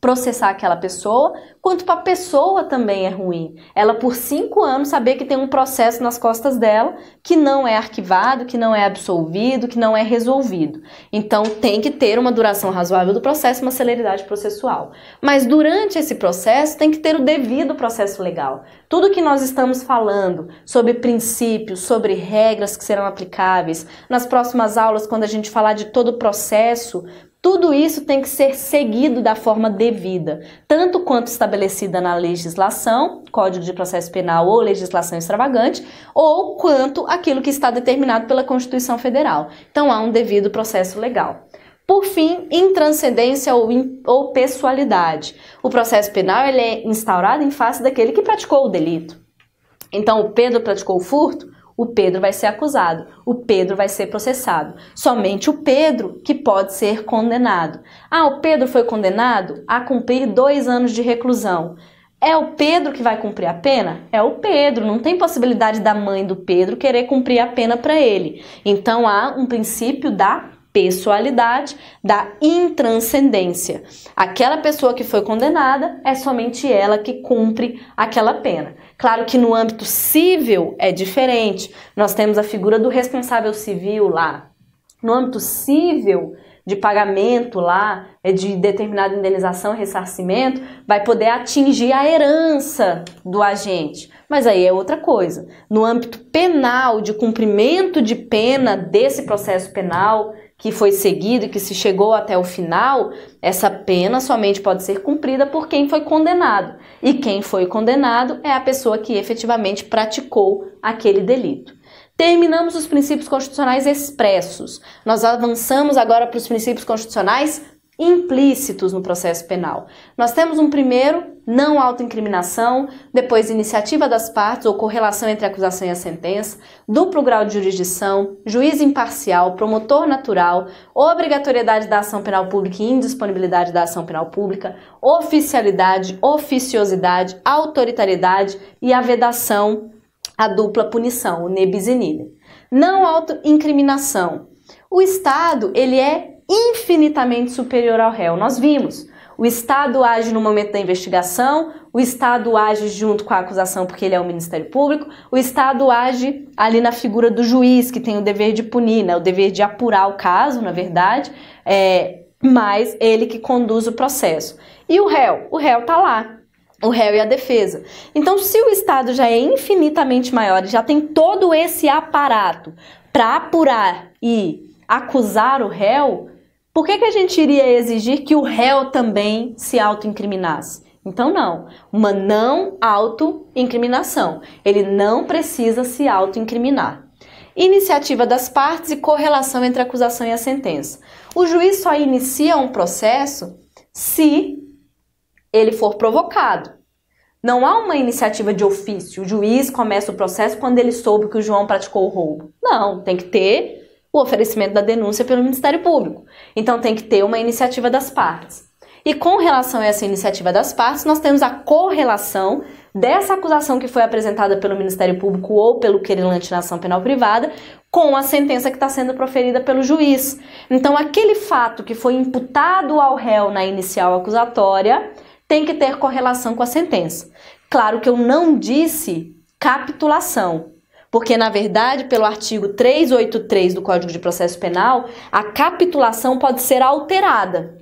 processar aquela pessoa, quanto para a pessoa também é ruim. Ela, por cinco anos, saber que tem um processo nas costas dela que não é arquivado, que não é absolvido, que não é resolvido. Então, tem que ter uma duração razoável do processo, uma celeridade processual. Mas durante esse processo, tem que ter o devido processo legal. Tudo que nós estamos falando sobre princípios, sobre regras que serão aplicáveis, nas próximas aulas, quando a gente falar de todo o processo, tudo isso tem que ser seguido da forma devida, tanto quanto estabelecida na legislação, Código de Processo Penal ou legislação extravagante, ou quanto aquilo que está determinado pela Constituição Federal. Então há um devido processo legal. Por fim, intranscendência ou, in, ou pessoalidade. O processo penal ele é instaurado em face daquele que praticou o delito. Então, o Pedro praticou o furto, o Pedro vai ser acusado, o Pedro vai ser processado. Somente o Pedro que pode ser condenado. Ah, o Pedro foi condenado a cumprir dois anos de reclusão. É o Pedro que vai cumprir a pena? É o Pedro, não tem possibilidade da mãe do Pedro querer cumprir a pena para ele. Então há um princípio da pessoalidade, da intranscendência. Aquela pessoa que foi condenada é somente ela que cumpre aquela pena. Claro que no âmbito civil é diferente. Nós temos a figura do responsável civil lá. No âmbito civil, de pagamento lá, é de determinada indenização, ressarcimento, vai poder atingir a herança do agente. Mas aí é outra coisa. No âmbito penal, de cumprimento de pena desse processo penal, que foi seguido e que se chegou até o final, essa pena somente pode ser cumprida por quem foi condenado. E quem foi condenado é a pessoa que efetivamente praticou aquele delito. Terminamos os princípios constitucionais expressos. Nós avançamos agora para os princípios constitucionais implícitos no processo penal. Nós temos um primeiro, não autoincriminação, depois iniciativa das partes ou correlação entre a acusação e a sentença, duplo grau de jurisdição, juiz imparcial, promotor natural, obrigatoriedade da ação penal pública e indisponibilidade da ação penal pública, oficialidade, oficiosidade, autoritariedade e a vedação, a dupla punição, o nebis in Não autoincriminação. O Estado, ele é infinitamente superior ao réu. Nós vimos. O Estado age no momento da investigação, o Estado age junto com a acusação porque ele é o Ministério Público, o Estado age ali na figura do juiz, que tem o dever de punir, né, o dever de apurar o caso, na verdade, é, mas ele que conduz o processo. E o réu? O réu está lá, o réu e a defesa. Então, se o Estado já é infinitamente maior e já tem todo esse aparato para apurar e acusar o réu, por que, que a gente iria exigir que o réu também se autoincriminasse? Então, não. Uma não autoincriminação. Ele não precisa se autoincriminar. Iniciativa das partes e correlação entre a acusação e a sentença. O juiz só inicia um processo se ele for provocado. Não há uma iniciativa de ofício. O juiz começa o processo quando ele soube que o João praticou o roubo. Não, tem que ter o oferecimento da denúncia pelo Ministério Público. Então tem que ter uma iniciativa das partes. E com relação a essa iniciativa das partes, nós temos a correlação dessa acusação que foi apresentada pelo Ministério Público ou pelo querelante na ação penal privada com a sentença que está sendo proferida pelo juiz. Então, aquele fato que foi imputado ao réu na inicial acusatória tem que ter correlação com a sentença. Claro que eu não disse capitulação, porque, na verdade, pelo artigo 383 do Código de Processo Penal, a capitulação pode ser alterada.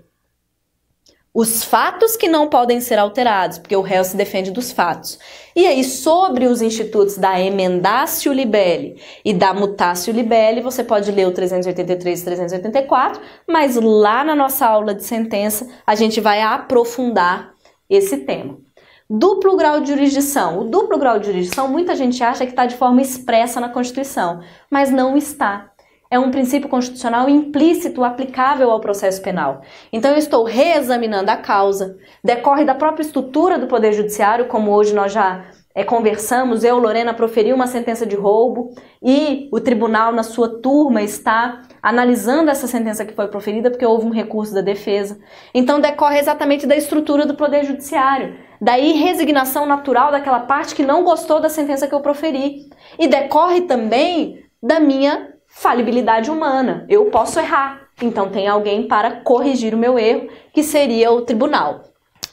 Os fatos que não podem ser alterados, porque o réu se defende dos fatos. E aí, sobre os institutos da emendatio libelli e da mutatio libelli, você pode ler o 383 e 384, mas lá na nossa aula de sentença a gente vai aprofundar esse tema. Duplo grau de jurisdição. O duplo grau de jurisdição, muita gente acha que está de forma expressa na Constituição, mas não está. É um princípio constitucional implícito aplicável ao processo penal. Então, eu estou reexaminando a causa, decorre da própria estrutura do Poder Judiciário, como hoje nós já é, conversamos, eu, Lorena, proferiu uma sentença de roubo e o tribunal, na sua turma, está analisando essa sentença que foi proferida porque houve um recurso da defesa. Então, decorre exatamente da estrutura do Poder Judiciário, da resignação natural daquela parte que não gostou da sentença que eu proferi. E decorre também da minha falibilidade humana. Eu posso errar, então tem alguém para corrigir o meu erro, que seria o tribunal.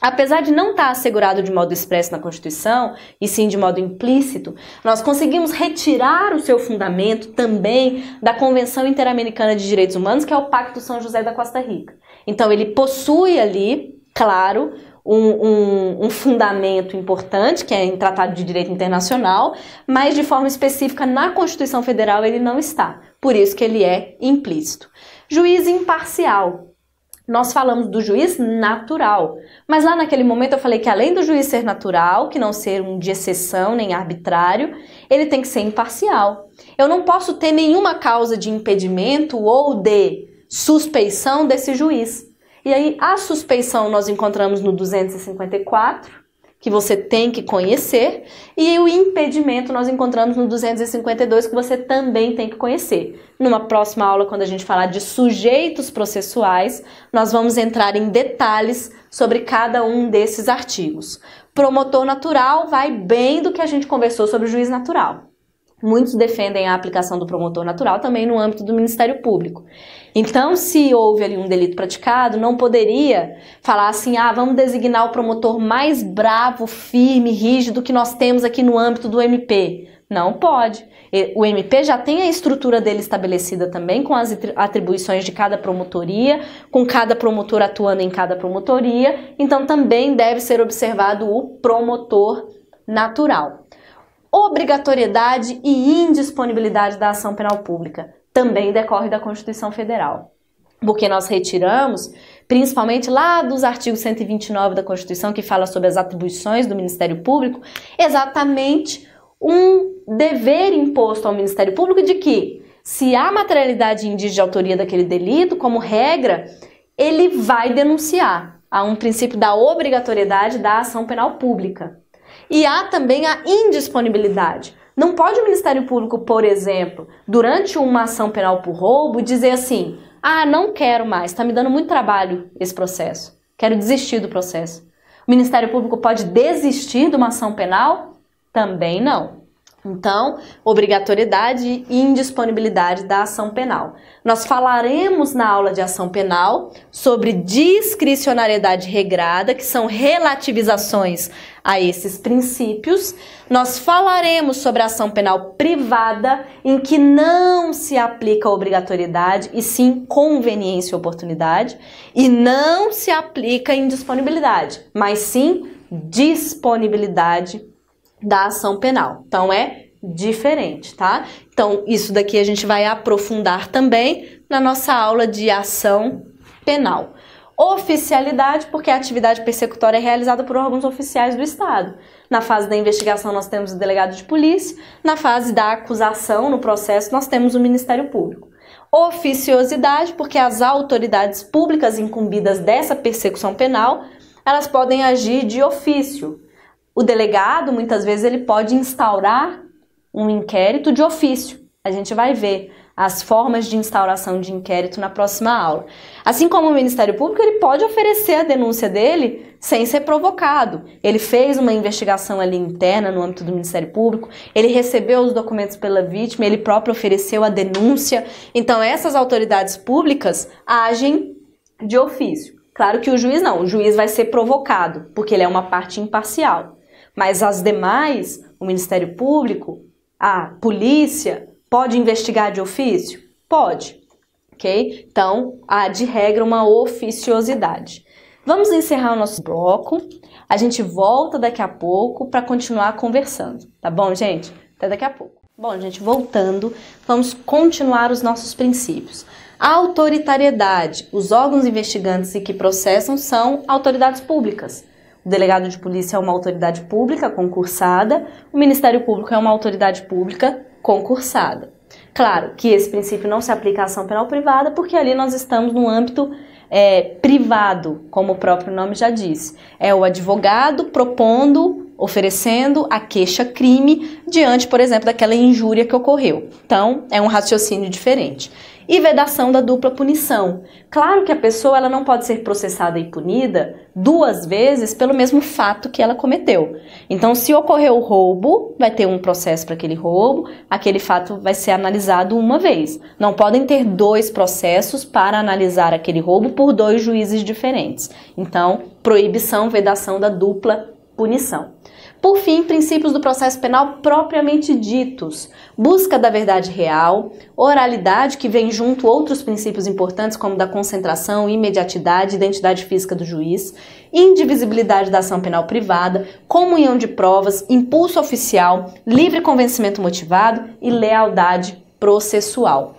apesar de não estar assegurado de modo expresso na Constituição, e sim de modo implícito, nós conseguimos retirar o seu fundamento também da Convenção Interamericana de Direitos Humanos, que é o Pacto São José da Costa Rica. Então, ele possui ali, claro, um, um, um, fundamento importante, que é em Tratado de Direito Internacional, mas de forma específica na Constituição Federal ele não está. Por isso que ele é implícito. Juiz imparcial nós falamos do juiz natural. Mas lá naquele momento eu falei que além do juiz ser natural, que não ser um de exceção nem arbitrário, ele tem que ser imparcial. Eu não posso ter nenhuma causa de impedimento ou de suspeição desse juiz. E aí a suspeição nós encontramos no 254, que você tem que conhecer, e o impedimento nós encontramos no 252, que você também tem que conhecer. Numa próxima aula, quando a gente falar de sujeitos processuais, nós vamos entrar em detalhes sobre cada um desses artigos. Promotor natural vai bem do que a gente conversou sobre o juiz natural. Muitos defendem a aplicação do promotor natural também no âmbito do Ministério Público. Então, se houve ali um delito praticado, não poderia falar assim: ah, vamos designar o promotor mais bravo, firme, rígido que nós temos aqui no âmbito do MP. Não pode. O MP já tem a estrutura dele estabelecida também, com as atribuições de cada promotoria, com cada promotor atuando em cada promotoria, então também deve ser observado o promotor natural obrigatoriedade e indisponibilidade da ação penal pública. Também decorre da Constituição Federal. Porque nós retiramos, principalmente lá dos artigos 129 da Constituição, que fala sobre as atribuições do Ministério Público, exatamente um dever imposto ao Ministério Público de que, se há materialidade indígena de autoria daquele delito, como regra, ele vai denunciar. Há um princípio da obrigatoriedade da ação penal pública. E há também a indisponibilidade. Não pode o Ministério Público, por exemplo, durante uma ação penal por roubo, dizer assim: ah, não quero mais, está me dando muito trabalho esse processo, quero desistir do processo. O Ministério Público pode desistir de uma ação penal? Também não. Então, obrigatoriedade e indisponibilidade da ação penal. Nós falaremos na aula de ação penal sobre discricionariedade regrada, que são relativizações a esses princípios. Nós falaremos sobre ação penal privada, em que não se aplica obrigatoriedade e sim conveniência e oportunidade, e não se aplica indisponibilidade, mas sim disponibilidade da ação penal. Então é diferente, tá? Então isso daqui a gente vai aprofundar também na nossa aula de ação penal. Oficialidade, porque a atividade persecutória é realizada por órgãos oficiais do Estado. Na fase da investigação, nós temos o delegado de polícia, na fase da acusação, no processo, nós temos o Ministério Público. Oficiosidade, porque as autoridades públicas incumbidas dessa persecução penal, elas podem agir de ofício, o delegado, muitas vezes, ele pode instaurar um inquérito de ofício. A gente vai ver as formas de instauração de inquérito na próxima aula. Assim como o Ministério Público, ele pode oferecer a denúncia dele sem ser provocado. Ele fez uma investigação ali interna no âmbito do Ministério Público, ele recebeu os documentos pela vítima, ele próprio ofereceu a denúncia. Então, essas autoridades públicas agem de ofício. Claro que o juiz não, o juiz vai ser provocado, porque ele é uma parte imparcial. Mas as demais, o Ministério Público, a polícia, pode investigar de ofício? Pode. Ok? Então, há de regra uma oficiosidade. Vamos encerrar o nosso bloco. A gente volta daqui a pouco para continuar conversando. Tá bom, gente? Até daqui a pouco. Bom, gente, voltando, vamos continuar os nossos princípios. A autoritariedade. Os órgãos investigantes e que processam são autoridades públicas. O delegado de polícia é uma autoridade pública concursada, o Ministério Público é uma autoridade pública concursada. Claro que esse princípio não se aplica à ação penal privada, porque ali nós estamos no âmbito é, privado, como o próprio nome já diz. É o advogado propondo oferecendo a queixa-crime diante, por exemplo, daquela injúria que ocorreu. Então, é um raciocínio diferente e vedação da dupla punição. Claro que a pessoa ela não pode ser processada e punida duas vezes pelo mesmo fato que ela cometeu. Então, se ocorreu roubo, vai ter um processo para aquele roubo, aquele fato vai ser analisado uma vez. Não podem ter dois processos para analisar aquele roubo por dois juízes diferentes. Então, proibição, vedação da dupla punição. Por fim, princípios do processo penal propriamente ditos: busca da verdade real, oralidade, que vem junto outros princípios importantes, como da concentração, imediatidade, identidade física do juiz, indivisibilidade da ação penal privada, comunhão de provas, impulso oficial, livre convencimento motivado e lealdade processual.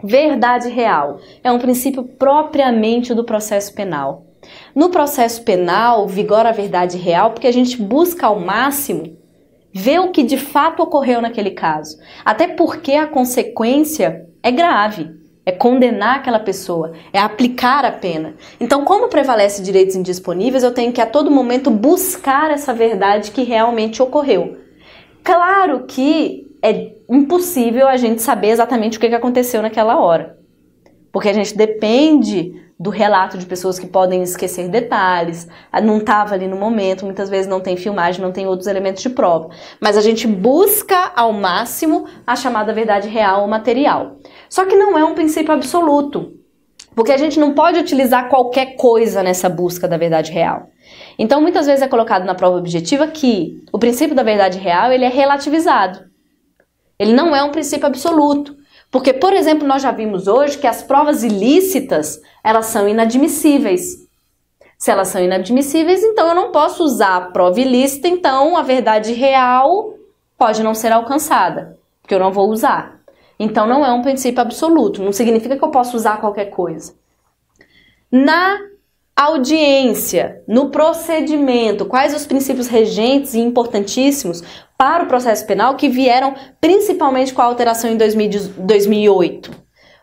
Verdade real é um princípio propriamente do processo penal. No processo penal, vigora a verdade real porque a gente busca ao máximo ver o que de fato ocorreu naquele caso. Até porque a consequência é grave. É condenar aquela pessoa, é aplicar a pena. Então, como prevalece direitos indisponíveis, eu tenho que a todo momento buscar essa verdade que realmente ocorreu. Claro que é impossível a gente saber exatamente o que aconteceu naquela hora. Porque a gente depende do relato de pessoas que podem esquecer detalhes, não estava ali no momento, muitas vezes não tem filmagem, não tem outros elementos de prova. Mas a gente busca ao máximo a chamada verdade real ou material. Só que não é um princípio absoluto, porque a gente não pode utilizar qualquer coisa nessa busca da verdade real. Então, muitas vezes é colocado na prova objetiva que o princípio da verdade real ele é relativizado. Ele não é um princípio absoluto. Porque, por exemplo, nós já vimos hoje que as provas ilícitas, elas são inadmissíveis. Se elas são inadmissíveis, então eu não posso usar a prova ilícita, então a verdade real pode não ser alcançada, porque eu não vou usar. Então não é um princípio absoluto, não significa que eu posso usar qualquer coisa. Na audiência, no procedimento, quais os princípios regentes e importantíssimos para o processo penal que vieram principalmente com a alteração em 2008.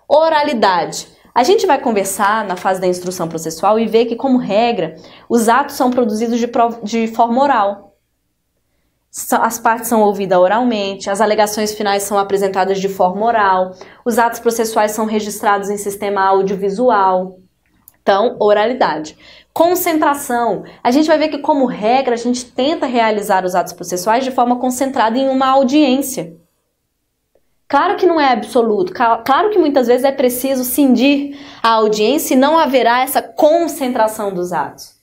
Oralidade. A gente vai conversar na fase da instrução processual e ver que, como regra, os atos são produzidos de, de forma oral. As partes são ouvidas oralmente, as alegações finais são apresentadas de forma oral, os atos processuais são registrados em sistema audiovisual. Então, oralidade. Concentração. A gente vai ver que, como regra, a gente tenta realizar os atos processuais de forma concentrada em uma audiência. Claro que não é absoluto, claro que muitas vezes é preciso cindir a audiência e não haverá essa concentração dos atos.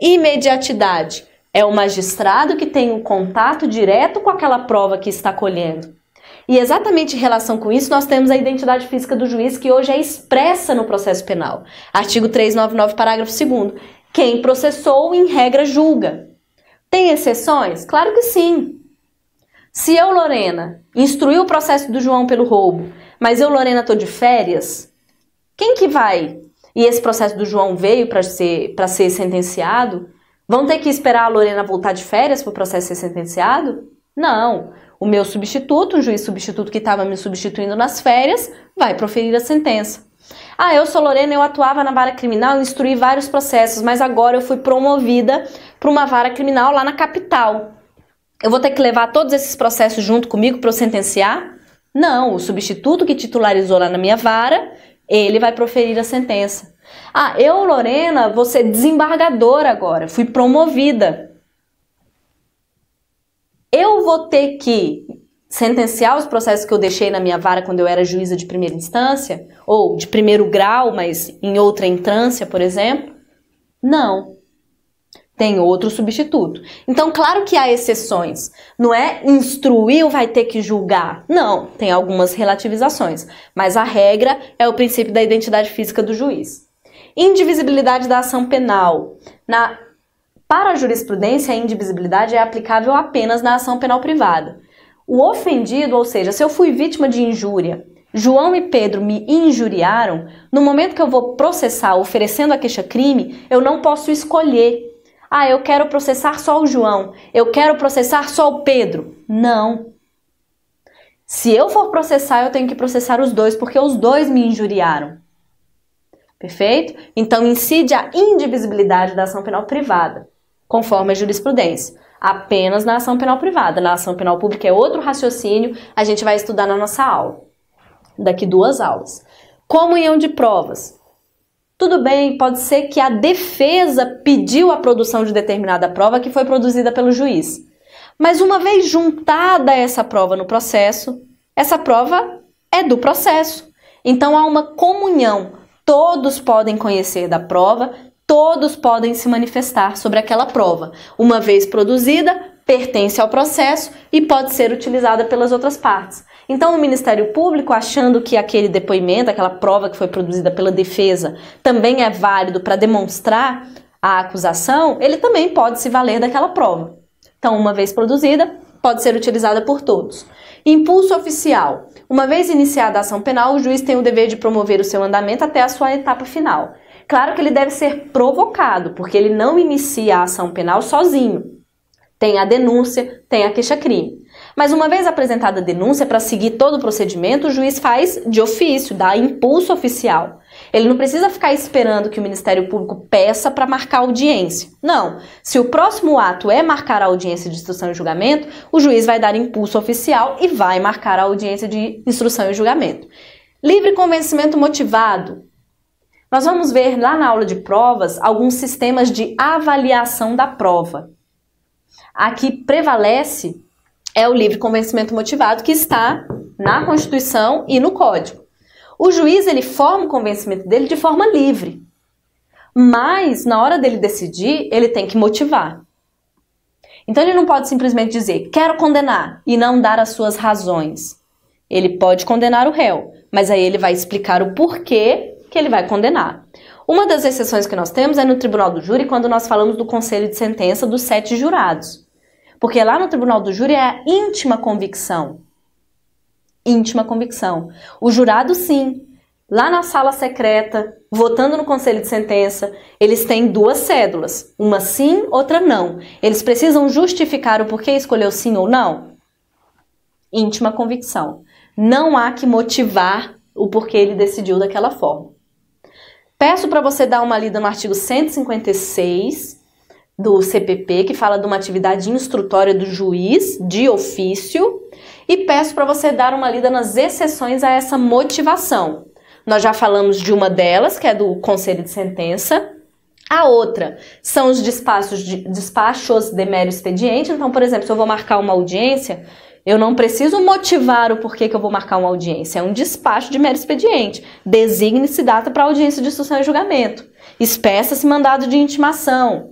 Imediatidade é o magistrado que tem um contato direto com aquela prova que está colhendo. E exatamente em relação com isso, nós temos a identidade física do juiz, que hoje é expressa no processo penal. Artigo 399, parágrafo 2. Quem processou, em regra, julga. Tem exceções? Claro que sim. Se eu, Lorena, instruí o processo do João pelo roubo, mas eu, Lorena, estou de férias, quem que vai? E esse processo do João veio para ser, ser sentenciado? Vão ter que esperar a Lorena voltar de férias para o processo ser sentenciado? Não o meu substituto, um juiz substituto que estava me substituindo nas férias, vai proferir a sentença. Ah, eu sou Lorena, eu atuava na vara criminal, instruí vários processos, mas agora eu fui promovida para uma vara criminal lá na capital. Eu vou ter que levar todos esses processos junto comigo para eu sentenciar? Não, o substituto que titularizou lá na minha vara, ele vai proferir a sentença. Ah, eu, Lorena, vou ser desembargadora agora, fui promovida eu vou ter que sentenciar os processos que eu deixei na minha vara quando eu era juíza de primeira instância, ou de primeiro grau, mas em outra entrância, por exemplo? Não. Tem outro substituto. Então, claro que há exceções. Não é instruir vai ter que julgar. Não, tem algumas relativizações. Mas a regra é o princípio da identidade física do juiz. Indivisibilidade da ação penal. Na para a jurisprudência, a indivisibilidade é aplicável apenas na ação penal privada. O ofendido, ou seja, se eu fui vítima de injúria, João e Pedro me injuriaram, no momento que eu vou processar oferecendo a queixa-crime, eu não posso escolher. Ah, eu quero processar só o João, eu quero processar só o Pedro. Não. Se eu for processar, eu tenho que processar os dois, porque os dois me injuriaram. Perfeito? Então incide a indivisibilidade da ação penal privada conforme a jurisprudência. apenas na ação penal privada. Na ação penal pública é outro raciocínio, a gente vai estudar na nossa aula, daqui duas aulas. Comunhão de provas. Tudo bem, pode ser que a defesa pediu a produção de determinada prova que foi produzida pelo juiz. Mas uma vez juntada essa prova no processo, essa prova é do processo. Então há uma comunhão. Todos podem conhecer da prova, todos podem se manifestar sobre aquela prova. Uma vez produzida, pertence ao processo e pode ser utilizada pelas outras partes. Então, o Ministério Público, achando que aquele depoimento, aquela prova que foi produzida pela defesa, também é válido para demonstrar a acusação, ele também pode se valer daquela prova. Então, uma vez produzida, pode ser utilizada por todos. Impulso oficial. Uma vez iniciada a ação penal, o juiz tem o dever de promover o seu andamento até a sua etapa final. Claro que ele deve ser provocado, porque ele não inicia a ação penal sozinho. Tem a denúncia, tem a queixa-crime. Mas uma vez apresentada a denúncia para seguir todo o procedimento, o juiz faz de ofício, dá impulso oficial. Ele não precisa ficar esperando que o Ministério Público peça para marcar audiência. Não. Se o próximo ato é marcar a audiência de instrução e julgamento, o juiz vai dar impulso oficial e vai marcar a audiência de instrução e julgamento. Livre convencimento motivado. Nós vamos ver lá na aula de provas alguns sistemas de avaliação da prova. Aqui prevalece é o livre convencimento motivado que está na Constituição e no Código. O juiz ele forma o convencimento dele de forma livre, mas na hora dele decidir ele tem que motivar. Então ele não pode simplesmente dizer quero condenar e não dar as suas razões. Ele pode condenar o réu, mas aí ele vai explicar o porquê que ele vai condenar. Uma das exceções que nós temos é no tribunal do júri, quando nós falamos do conselho de sentença dos sete jurados. Porque lá no tribunal do júri é a íntima convicção. Íntima convicção. O jurado, sim, lá na sala secreta, votando no conselho de sentença, eles têm duas cédulas, uma sim, outra não. Eles precisam justificar o porquê escolheu sim ou não? Íntima convicção. Não há que motivar o porquê ele decidiu daquela forma. Peço para você dar uma lida no artigo 156 do CPP, que fala de uma atividade instrutória do juiz de ofício, e peço para você dar uma lida nas exceções a essa motivação. Nós já falamos de uma delas, que é do conselho de sentença. A outra são os despachos de, despachos de mero expediente. Então, por exemplo, se eu vou marcar uma audiência, eu não preciso motivar o porquê que eu vou marcar uma audiência. É um despacho de mero expediente. Designe-se data para audiência de instrução e julgamento. Espeça-se mandado de intimação.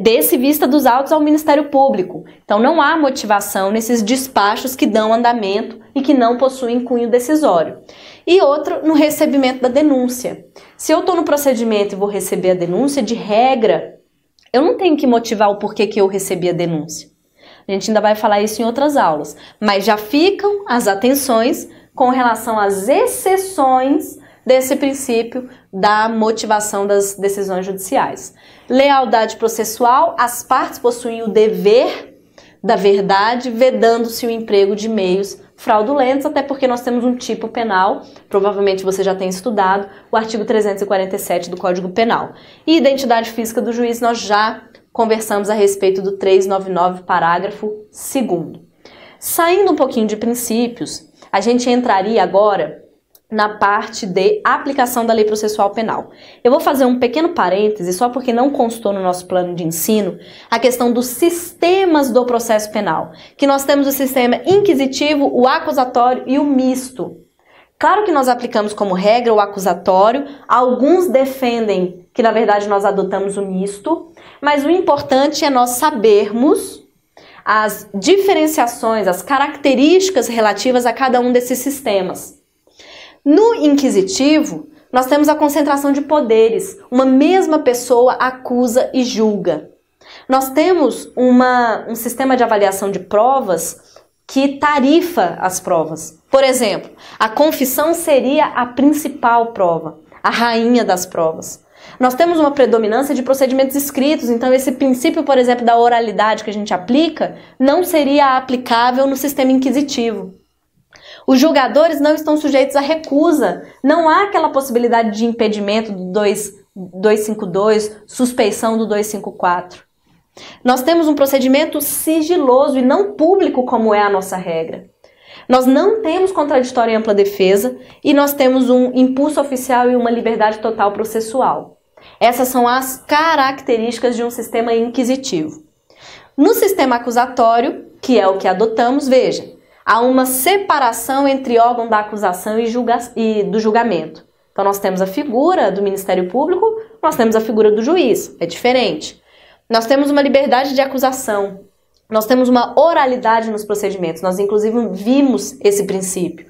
Desse vista dos autos ao Ministério Público. Então não há motivação nesses despachos que dão andamento e que não possuem cunho decisório. E outro no recebimento da denúncia. Se eu estou no procedimento e vou receber a denúncia, de regra, eu não tenho que motivar o porquê que eu recebi a denúncia. A gente ainda vai falar isso em outras aulas, mas já ficam as atenções com relação às exceções desse princípio da motivação das decisões judiciais. Lealdade processual, as partes possuem o dever da verdade, vedando-se o emprego de meios fraudulentos, até porque nós temos um tipo penal, provavelmente você já tem estudado, o artigo 347 do Código Penal. E identidade física do juiz nós já conversamos a respeito do 399, parágrafo 2. Saindo um pouquinho de princípios, a gente entraria agora na parte de aplicação da lei processual penal. Eu vou fazer um pequeno parêntese, só porque não constou no nosso plano de ensino, a questão dos sistemas do processo penal. Que nós temos o sistema inquisitivo, o acusatório e o misto. Claro que nós aplicamos como regra o acusatório, alguns defendem que na verdade nós adotamos o misto, mas o importante é nós sabermos as diferenciações, as características relativas a cada um desses sistemas. No inquisitivo, nós temos a concentração de poderes. Uma mesma pessoa acusa e julga. Nós temos uma, um sistema de avaliação de provas que tarifa as provas. Por exemplo, a confissão seria a principal prova, a rainha das provas. Nós temos uma predominância de procedimentos escritos, então esse princípio, por exemplo, da oralidade que a gente aplica, não seria aplicável no sistema inquisitivo. Os julgadores não estão sujeitos à recusa. Não há aquela possibilidade de impedimento do 2, 252, suspeição do 254. Nós temos um procedimento sigiloso e não público, como é a nossa regra. Nós não temos contraditório e ampla defesa e nós temos um impulso oficial e uma liberdade total processual. Essas são as características de um sistema inquisitivo. No sistema acusatório, que é o que adotamos, veja, há uma separação entre órgão da acusação e, julga e do julgamento. Então nós temos a figura do Ministério Público, nós temos a figura do juiz, é diferente. Nós temos uma liberdade de acusação, nós temos uma oralidade nos procedimentos, nós inclusive vimos esse princípio.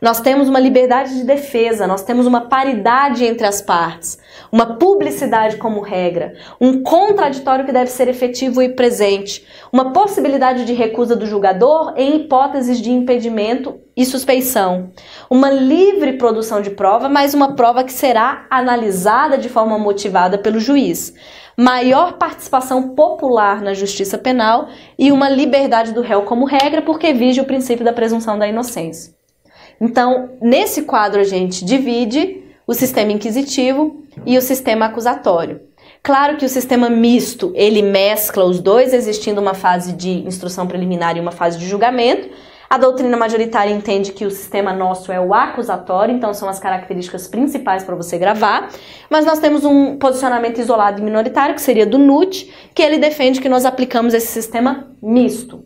Nós temos uma liberdade de defesa, nós temos uma paridade entre as partes, uma publicidade como regra, um contraditório que deve ser efetivo e presente, uma possibilidade de recusa do julgador em hipóteses de impedimento e suspeição, uma livre produção de prova, mas uma prova que será analisada de forma motivada pelo juiz maior participação popular na justiça penal e uma liberdade do réu como regra, porque vige o princípio da presunção da inocência. Então, nesse quadro, a gente divide o sistema inquisitivo e o sistema acusatório. Claro que o sistema misto, ele mescla os dois, existindo uma fase de instrução preliminar e uma fase de julgamento, a doutrina majoritária entende que o sistema nosso é o acusatório, então são as características principais para você gravar. Mas nós temos um posicionamento isolado e minoritário, que seria do NUT, que ele defende que nós aplicamos esse sistema misto.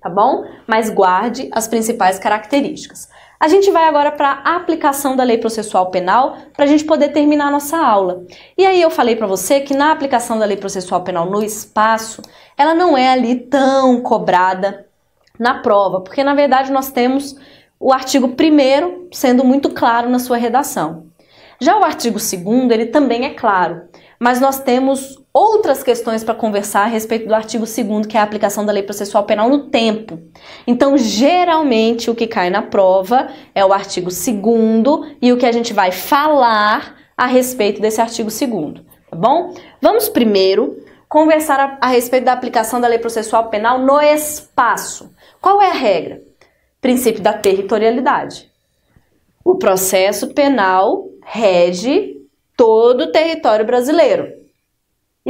Tá bom? Mas guarde as principais características. A gente vai agora para a aplicação da lei processual penal para a gente poder terminar a nossa aula. E aí eu falei para você que na aplicação da lei processual penal no espaço, ela não é ali tão cobrada na prova, porque na verdade nós temos o artigo 1 sendo muito claro na sua redação. Já o artigo 2 ele também é claro, mas nós temos outras questões para conversar a respeito do artigo 2 que é a aplicação da lei processual penal no tempo. Então, geralmente o que cai na prova é o artigo 2 e o que a gente vai falar a respeito desse artigo 2 tá bom? Vamos primeiro conversar a, a respeito da aplicação da lei processual penal no espaço. Qual é a regra? Princípio da territorialidade. O processo penal rege todo o território brasileiro.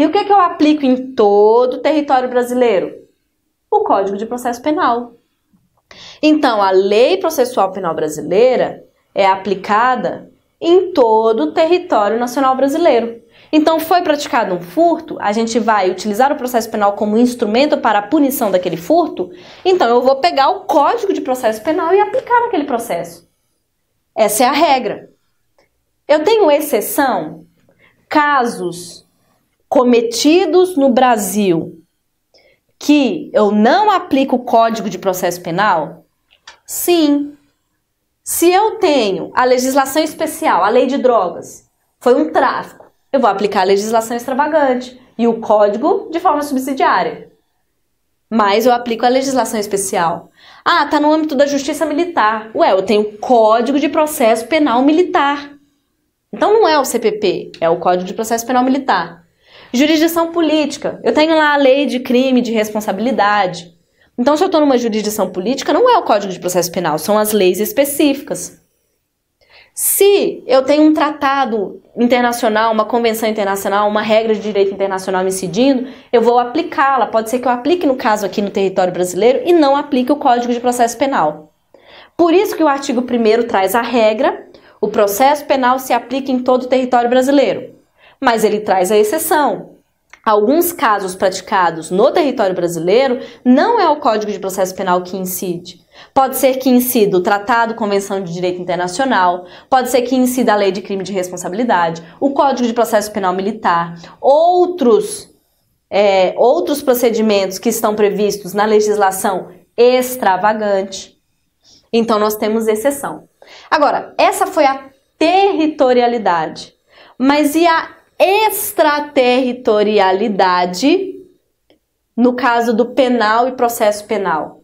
E o que, é que eu aplico em todo o território brasileiro? O Código de Processo Penal. Então, a Lei Processual Penal Brasileira é aplicada em todo o território nacional brasileiro. Então, foi praticado um furto, a gente vai utilizar o processo penal como instrumento para a punição daquele furto, então eu vou pegar o código de processo penal e aplicar naquele processo. Essa é a regra. Eu tenho exceção casos cometidos no Brasil que eu não aplico o código de processo penal? Sim. Se eu tenho a legislação especial, a lei de drogas, foi um tráfico eu vou aplicar a legislação extravagante e o código de forma subsidiária. Mas eu aplico a legislação especial. Ah, tá no âmbito da justiça militar. Ué, eu tenho o Código de Processo Penal Militar. Então não é o CPP, é o Código de Processo Penal Militar. Jurisdição política. Eu tenho lá a lei de crime de responsabilidade. Então, se eu estou numa jurisdição política, não é o Código de Processo Penal, são as leis específicas. Se eu tenho um tratado internacional, uma convenção internacional, uma regra de direito internacional me incidindo, eu vou aplicá-la. Pode ser que eu aplique no caso aqui no território brasileiro e não aplique o Código de Processo Penal. Por isso que o artigo 1 traz a regra, o processo penal se aplica em todo o território brasileiro. Mas ele traz a exceção. Alguns casos praticados no território brasileiro não é o Código de Processo Penal que incide. Pode ser que incida o Tratado Convenção de Direito Internacional, pode ser que incida a Lei de Crime de Responsabilidade, o Código de Processo Penal Militar, outros, é, outros procedimentos que estão previstos na legislação extravagante. Então, nós temos exceção. Agora, essa foi a territorialidade. Mas e a extraterritorialidade no caso do penal e processo penal?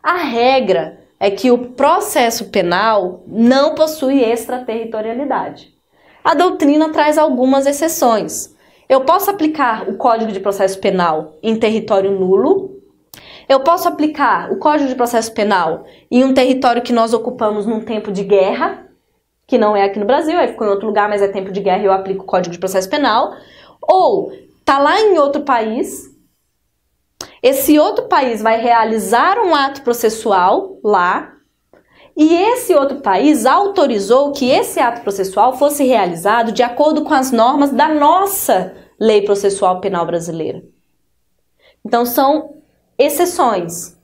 A regra é que o processo penal não possui extraterritorialidade. A doutrina traz algumas exceções. Eu posso aplicar o Código de Processo Penal em território nulo. Eu posso aplicar o Código de Processo Penal em um território que nós ocupamos num tempo de guerra, que não é aqui no Brasil, aí ficou em outro lugar, mas é tempo de guerra e eu aplico o Código de Processo Penal. Ou tá lá em outro país, Esse outro país vai realizar um ato processual lá e esse outro país autorizou que esse ato processual fosse realizado de acordo com as normas da nossa lei processual penal brasileira. Então são exceções,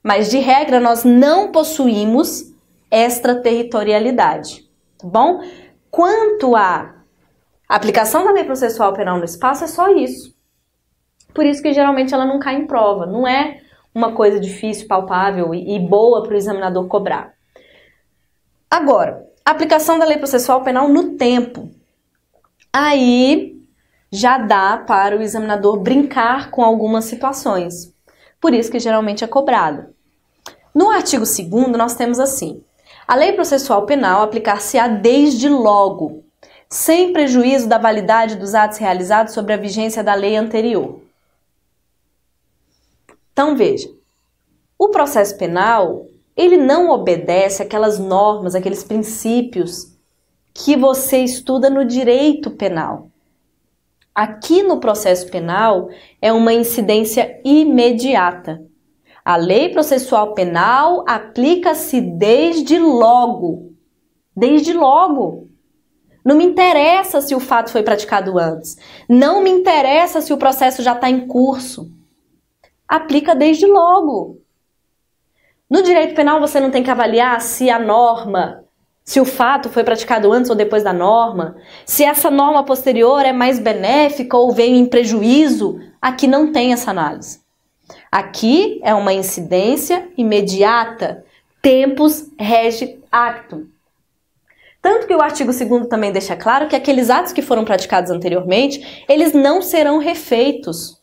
mas de regra nós não possuímos extraterritorialidade, bom? Quanto à aplicação da lei processual penal no espaço, é só isso. Por isso que geralmente ela não cai em prova, não é uma coisa difícil, palpável e boa para o examinador cobrar. Agora, aplicação da lei processual penal no tempo. Aí já dá para o examinador brincar com algumas situações. Por isso que geralmente é cobrado. No artigo 2 nós temos assim: a lei processual penal aplicar-se-á desde logo, sem prejuízo da validade dos atos realizados sobre a vigência da lei anterior. Então veja, o processo penal ele não obedece aquelas normas, aqueles princípios que você estuda no direito penal. Aqui no processo penal é uma incidência imediata. A lei processual penal aplica-se desde logo. Desde logo. Não me interessa se o fato foi praticado antes. Não me interessa se o processo já está em curso. Aplica desde logo. No direito penal, você não tem que avaliar se a norma, se o fato foi praticado antes ou depois da norma, se essa norma posterior é mais benéfica ou veio em prejuízo. Aqui não tem essa análise. Aqui é uma incidência imediata, tempus rege actum. Tanto que o artigo 2 também deixa claro que aqueles atos que foram praticados anteriormente, eles não serão refeitos.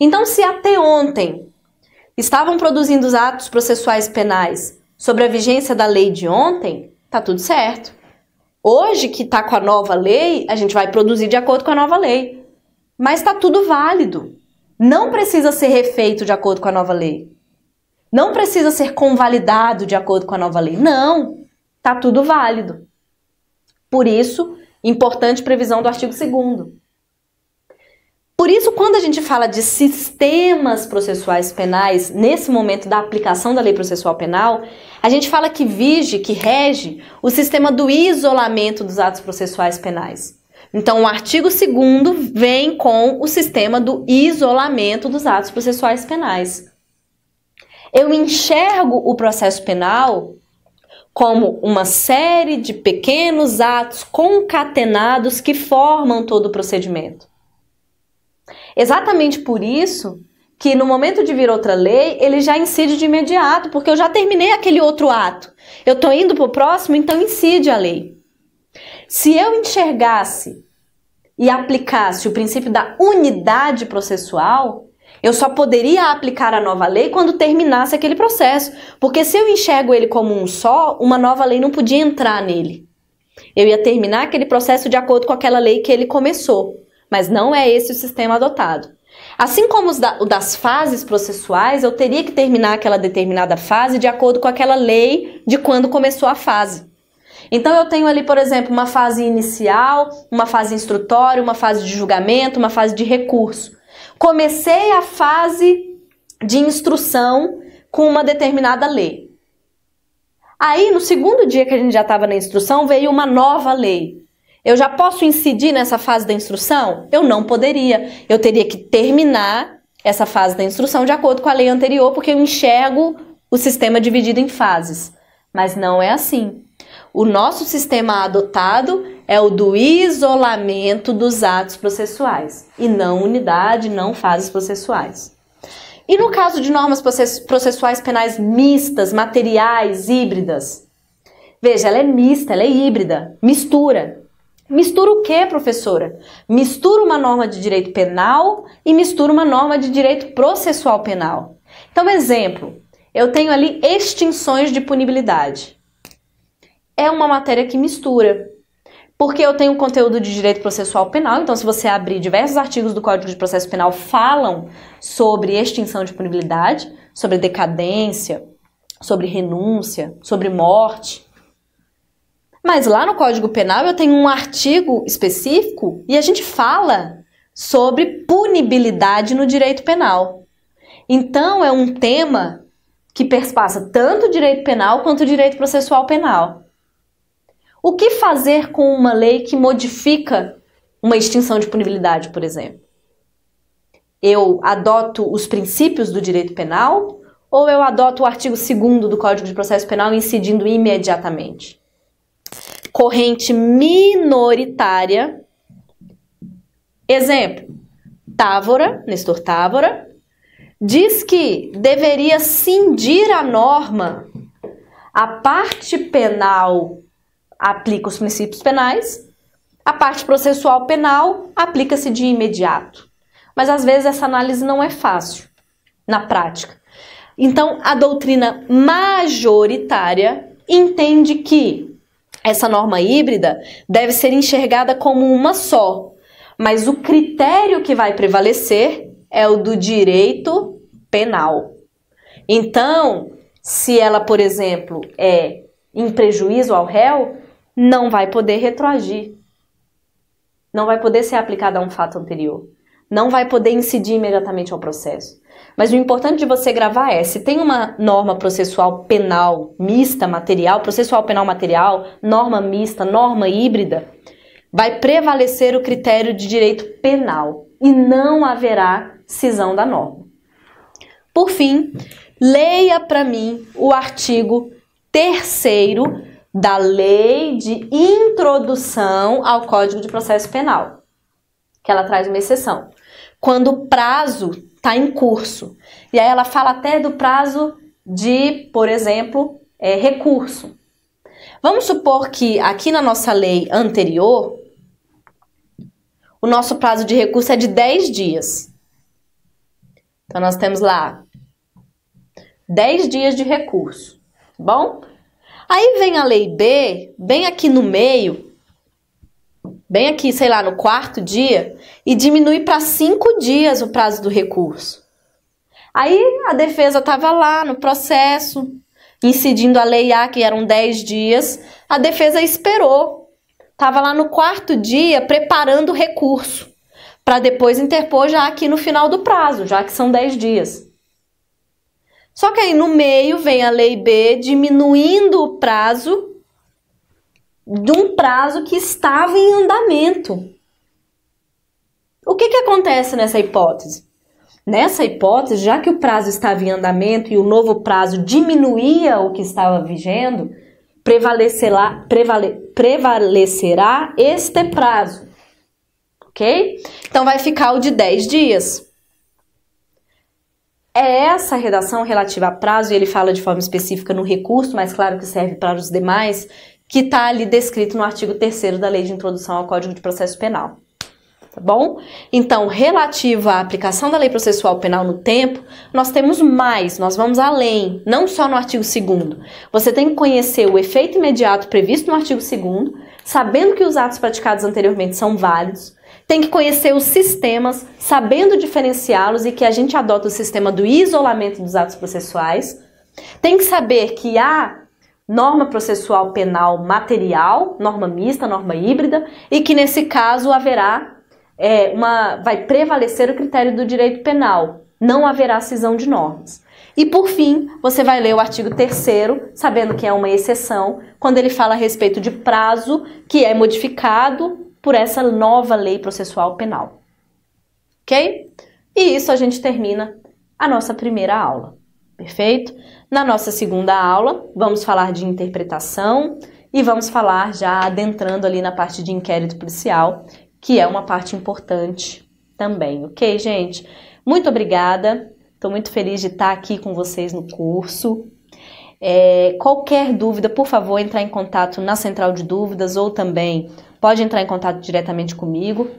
Então, se até ontem estavam produzindo os atos processuais penais sobre a vigência da lei de ontem, tá tudo certo. Hoje que tá com a nova lei, a gente vai produzir de acordo com a nova lei. Mas tá tudo válido. Não precisa ser refeito de acordo com a nova lei. Não precisa ser convalidado de acordo com a nova lei. Não, tá tudo válido. Por isso, importante previsão do artigo 2 por isso, quando a gente fala de sistemas processuais penais, nesse momento da aplicação da lei processual penal, a gente fala que vige, que rege o sistema do isolamento dos atos processuais penais. Então, o artigo 2 vem com o sistema do isolamento dos atos processuais penais. Eu enxergo o processo penal como uma série de pequenos atos concatenados que formam todo o procedimento. Exatamente por isso que no momento de vir outra lei, ele já incide de imediato, porque eu já terminei aquele outro ato. Eu estou indo para o próximo, então incide a lei. Se eu enxergasse e aplicasse o princípio da unidade processual, eu só poderia aplicar a nova lei quando terminasse aquele processo, porque se eu enxergo ele como um só, uma nova lei não podia entrar nele. Eu ia terminar aquele processo de acordo com aquela lei que ele começou mas não é esse o sistema adotado. Assim como da, o das fases processuais, eu teria que terminar aquela determinada fase de acordo com aquela lei de quando começou a fase. Então eu tenho ali, por exemplo, uma fase inicial, uma fase instrutória, uma fase de julgamento, uma fase de recurso. Comecei a fase de instrução com uma determinada lei. Aí, no segundo dia que a gente já estava na instrução, veio uma nova lei. Eu já posso incidir nessa fase da instrução? Eu não poderia. Eu teria que terminar essa fase da instrução de acordo com a lei anterior, porque eu enxergo o sistema dividido em fases. Mas não é assim. O nosso sistema adotado é o do isolamento dos atos processuais e não unidade, não fases processuais. E no caso de normas processuais penais mistas, materiais, híbridas? Veja, ela é mista, ela é híbrida, mistura. Mistura o que, professora? Mistura uma norma de direito penal e mistura uma norma de direito processual penal. Então, exemplo, eu tenho ali extinções de punibilidade. É uma matéria que mistura. Porque eu tenho conteúdo de direito processual penal, então se você abrir diversos artigos do Código de Processo Penal falam sobre extinção de punibilidade, sobre decadência, sobre renúncia, sobre morte. Mas lá no Código Penal eu tenho um artigo específico e a gente fala sobre punibilidade no direito penal. Então, é um tema que perspassa tanto o direito penal quanto o direito processual penal. O que fazer com uma lei que modifica uma extinção de punibilidade, por exemplo? Eu adoto os princípios do direito penal ou eu adoto o artigo 2 do Código de Processo Penal incidindo imediatamente? Corrente minoritária. Exemplo: Távora, Nestor Távora, diz que deveria cindir a norma a parte penal aplica os princípios penais, a parte processual penal aplica-se de imediato. Mas às vezes essa análise não é fácil na prática. Então, a doutrina majoritária entende que essa norma híbrida deve ser enxergada como uma só, mas o critério que vai prevalecer é o do direito penal. Então, se ela, por exemplo, é em prejuízo ao réu, não vai poder retroagir. Não vai poder ser aplicada a um fato anterior. Não vai poder incidir imediatamente ao processo. Mas o importante de você gravar é, se tem uma norma processual penal mista material, processual penal material, norma mista, norma híbrida, vai prevalecer o critério de direito penal e não haverá cisão da norma. Por fim, leia para mim o artigo terceiro da Lei de Introdução ao Código de Processo Penal, que ela traz uma exceção. Quando o prazo está em curso. E aí ela fala até do prazo de, por exemplo, é, recurso. Vamos supor que aqui na nossa lei anterior, o nosso prazo de recurso é de 10 dias. Então nós temos lá 10 dias de recurso, tá bom? Aí vem a lei B, bem aqui no meio, bem aqui, sei lá, no quarto dia, e diminui para cinco dias o prazo do recurso. Aí a defesa estava lá no processo, incidindo a lei A, que eram 10 dias, a defesa esperou. Estava lá no quarto dia preparando o recurso, para depois interpor já aqui no final do prazo, já que são 10 dias. Só que aí no meio vem a lei B diminuindo o prazo de um prazo que estava em andamento. O que, que acontece nessa hipótese? Nessa hipótese, já que o prazo estava em andamento e o novo prazo diminuía o que estava vigendo, prevalecerá, prevale, prevalecerá este prazo. Ok? Então vai ficar o de 10 dias. É essa redação relativa a prazo, e ele fala de forma específica no recurso, mas claro que serve para os demais, que está ali descrito no artigo 3 da Lei de Introdução ao Código de Processo Penal. Tá bom? Então, relativo à aplicação da lei processual penal no tempo, nós temos mais, nós vamos além, não só no artigo 2. Você tem que conhecer o efeito imediato previsto no artigo 2, sabendo que os atos praticados anteriormente são válidos, tem que conhecer os sistemas, sabendo diferenciá-los e que a gente adota o sistema do isolamento dos atos processuais. Tem que saber que há norma processual penal material, norma mista, norma híbrida, e que nesse caso haverá é, uma, vai prevalecer o critério do direito penal. Não haverá cisão de normas. E por fim, você vai ler o artigo 3 sabendo que é uma exceção, quando ele fala a respeito de prazo que é modificado por essa nova lei processual penal. Ok? E isso a gente termina a nossa primeira aula. Perfeito? Na nossa segunda aula, vamos falar de interpretação e vamos falar já adentrando ali na parte de inquérito policial, que é uma parte importante também, ok, gente? Muito obrigada, estou muito feliz de estar aqui com vocês no curso. É, qualquer dúvida, por favor, entrar em contato na central de dúvidas ou também pode entrar em contato diretamente comigo.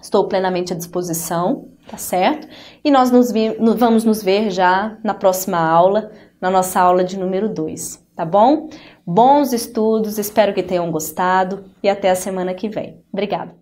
Estou plenamente à disposição, tá certo? E nós nos vi, vamos nos ver já na próxima aula, na nossa aula de número 2, tá bom? Bons estudos, espero que tenham gostado e até a semana que vem. Obrigada!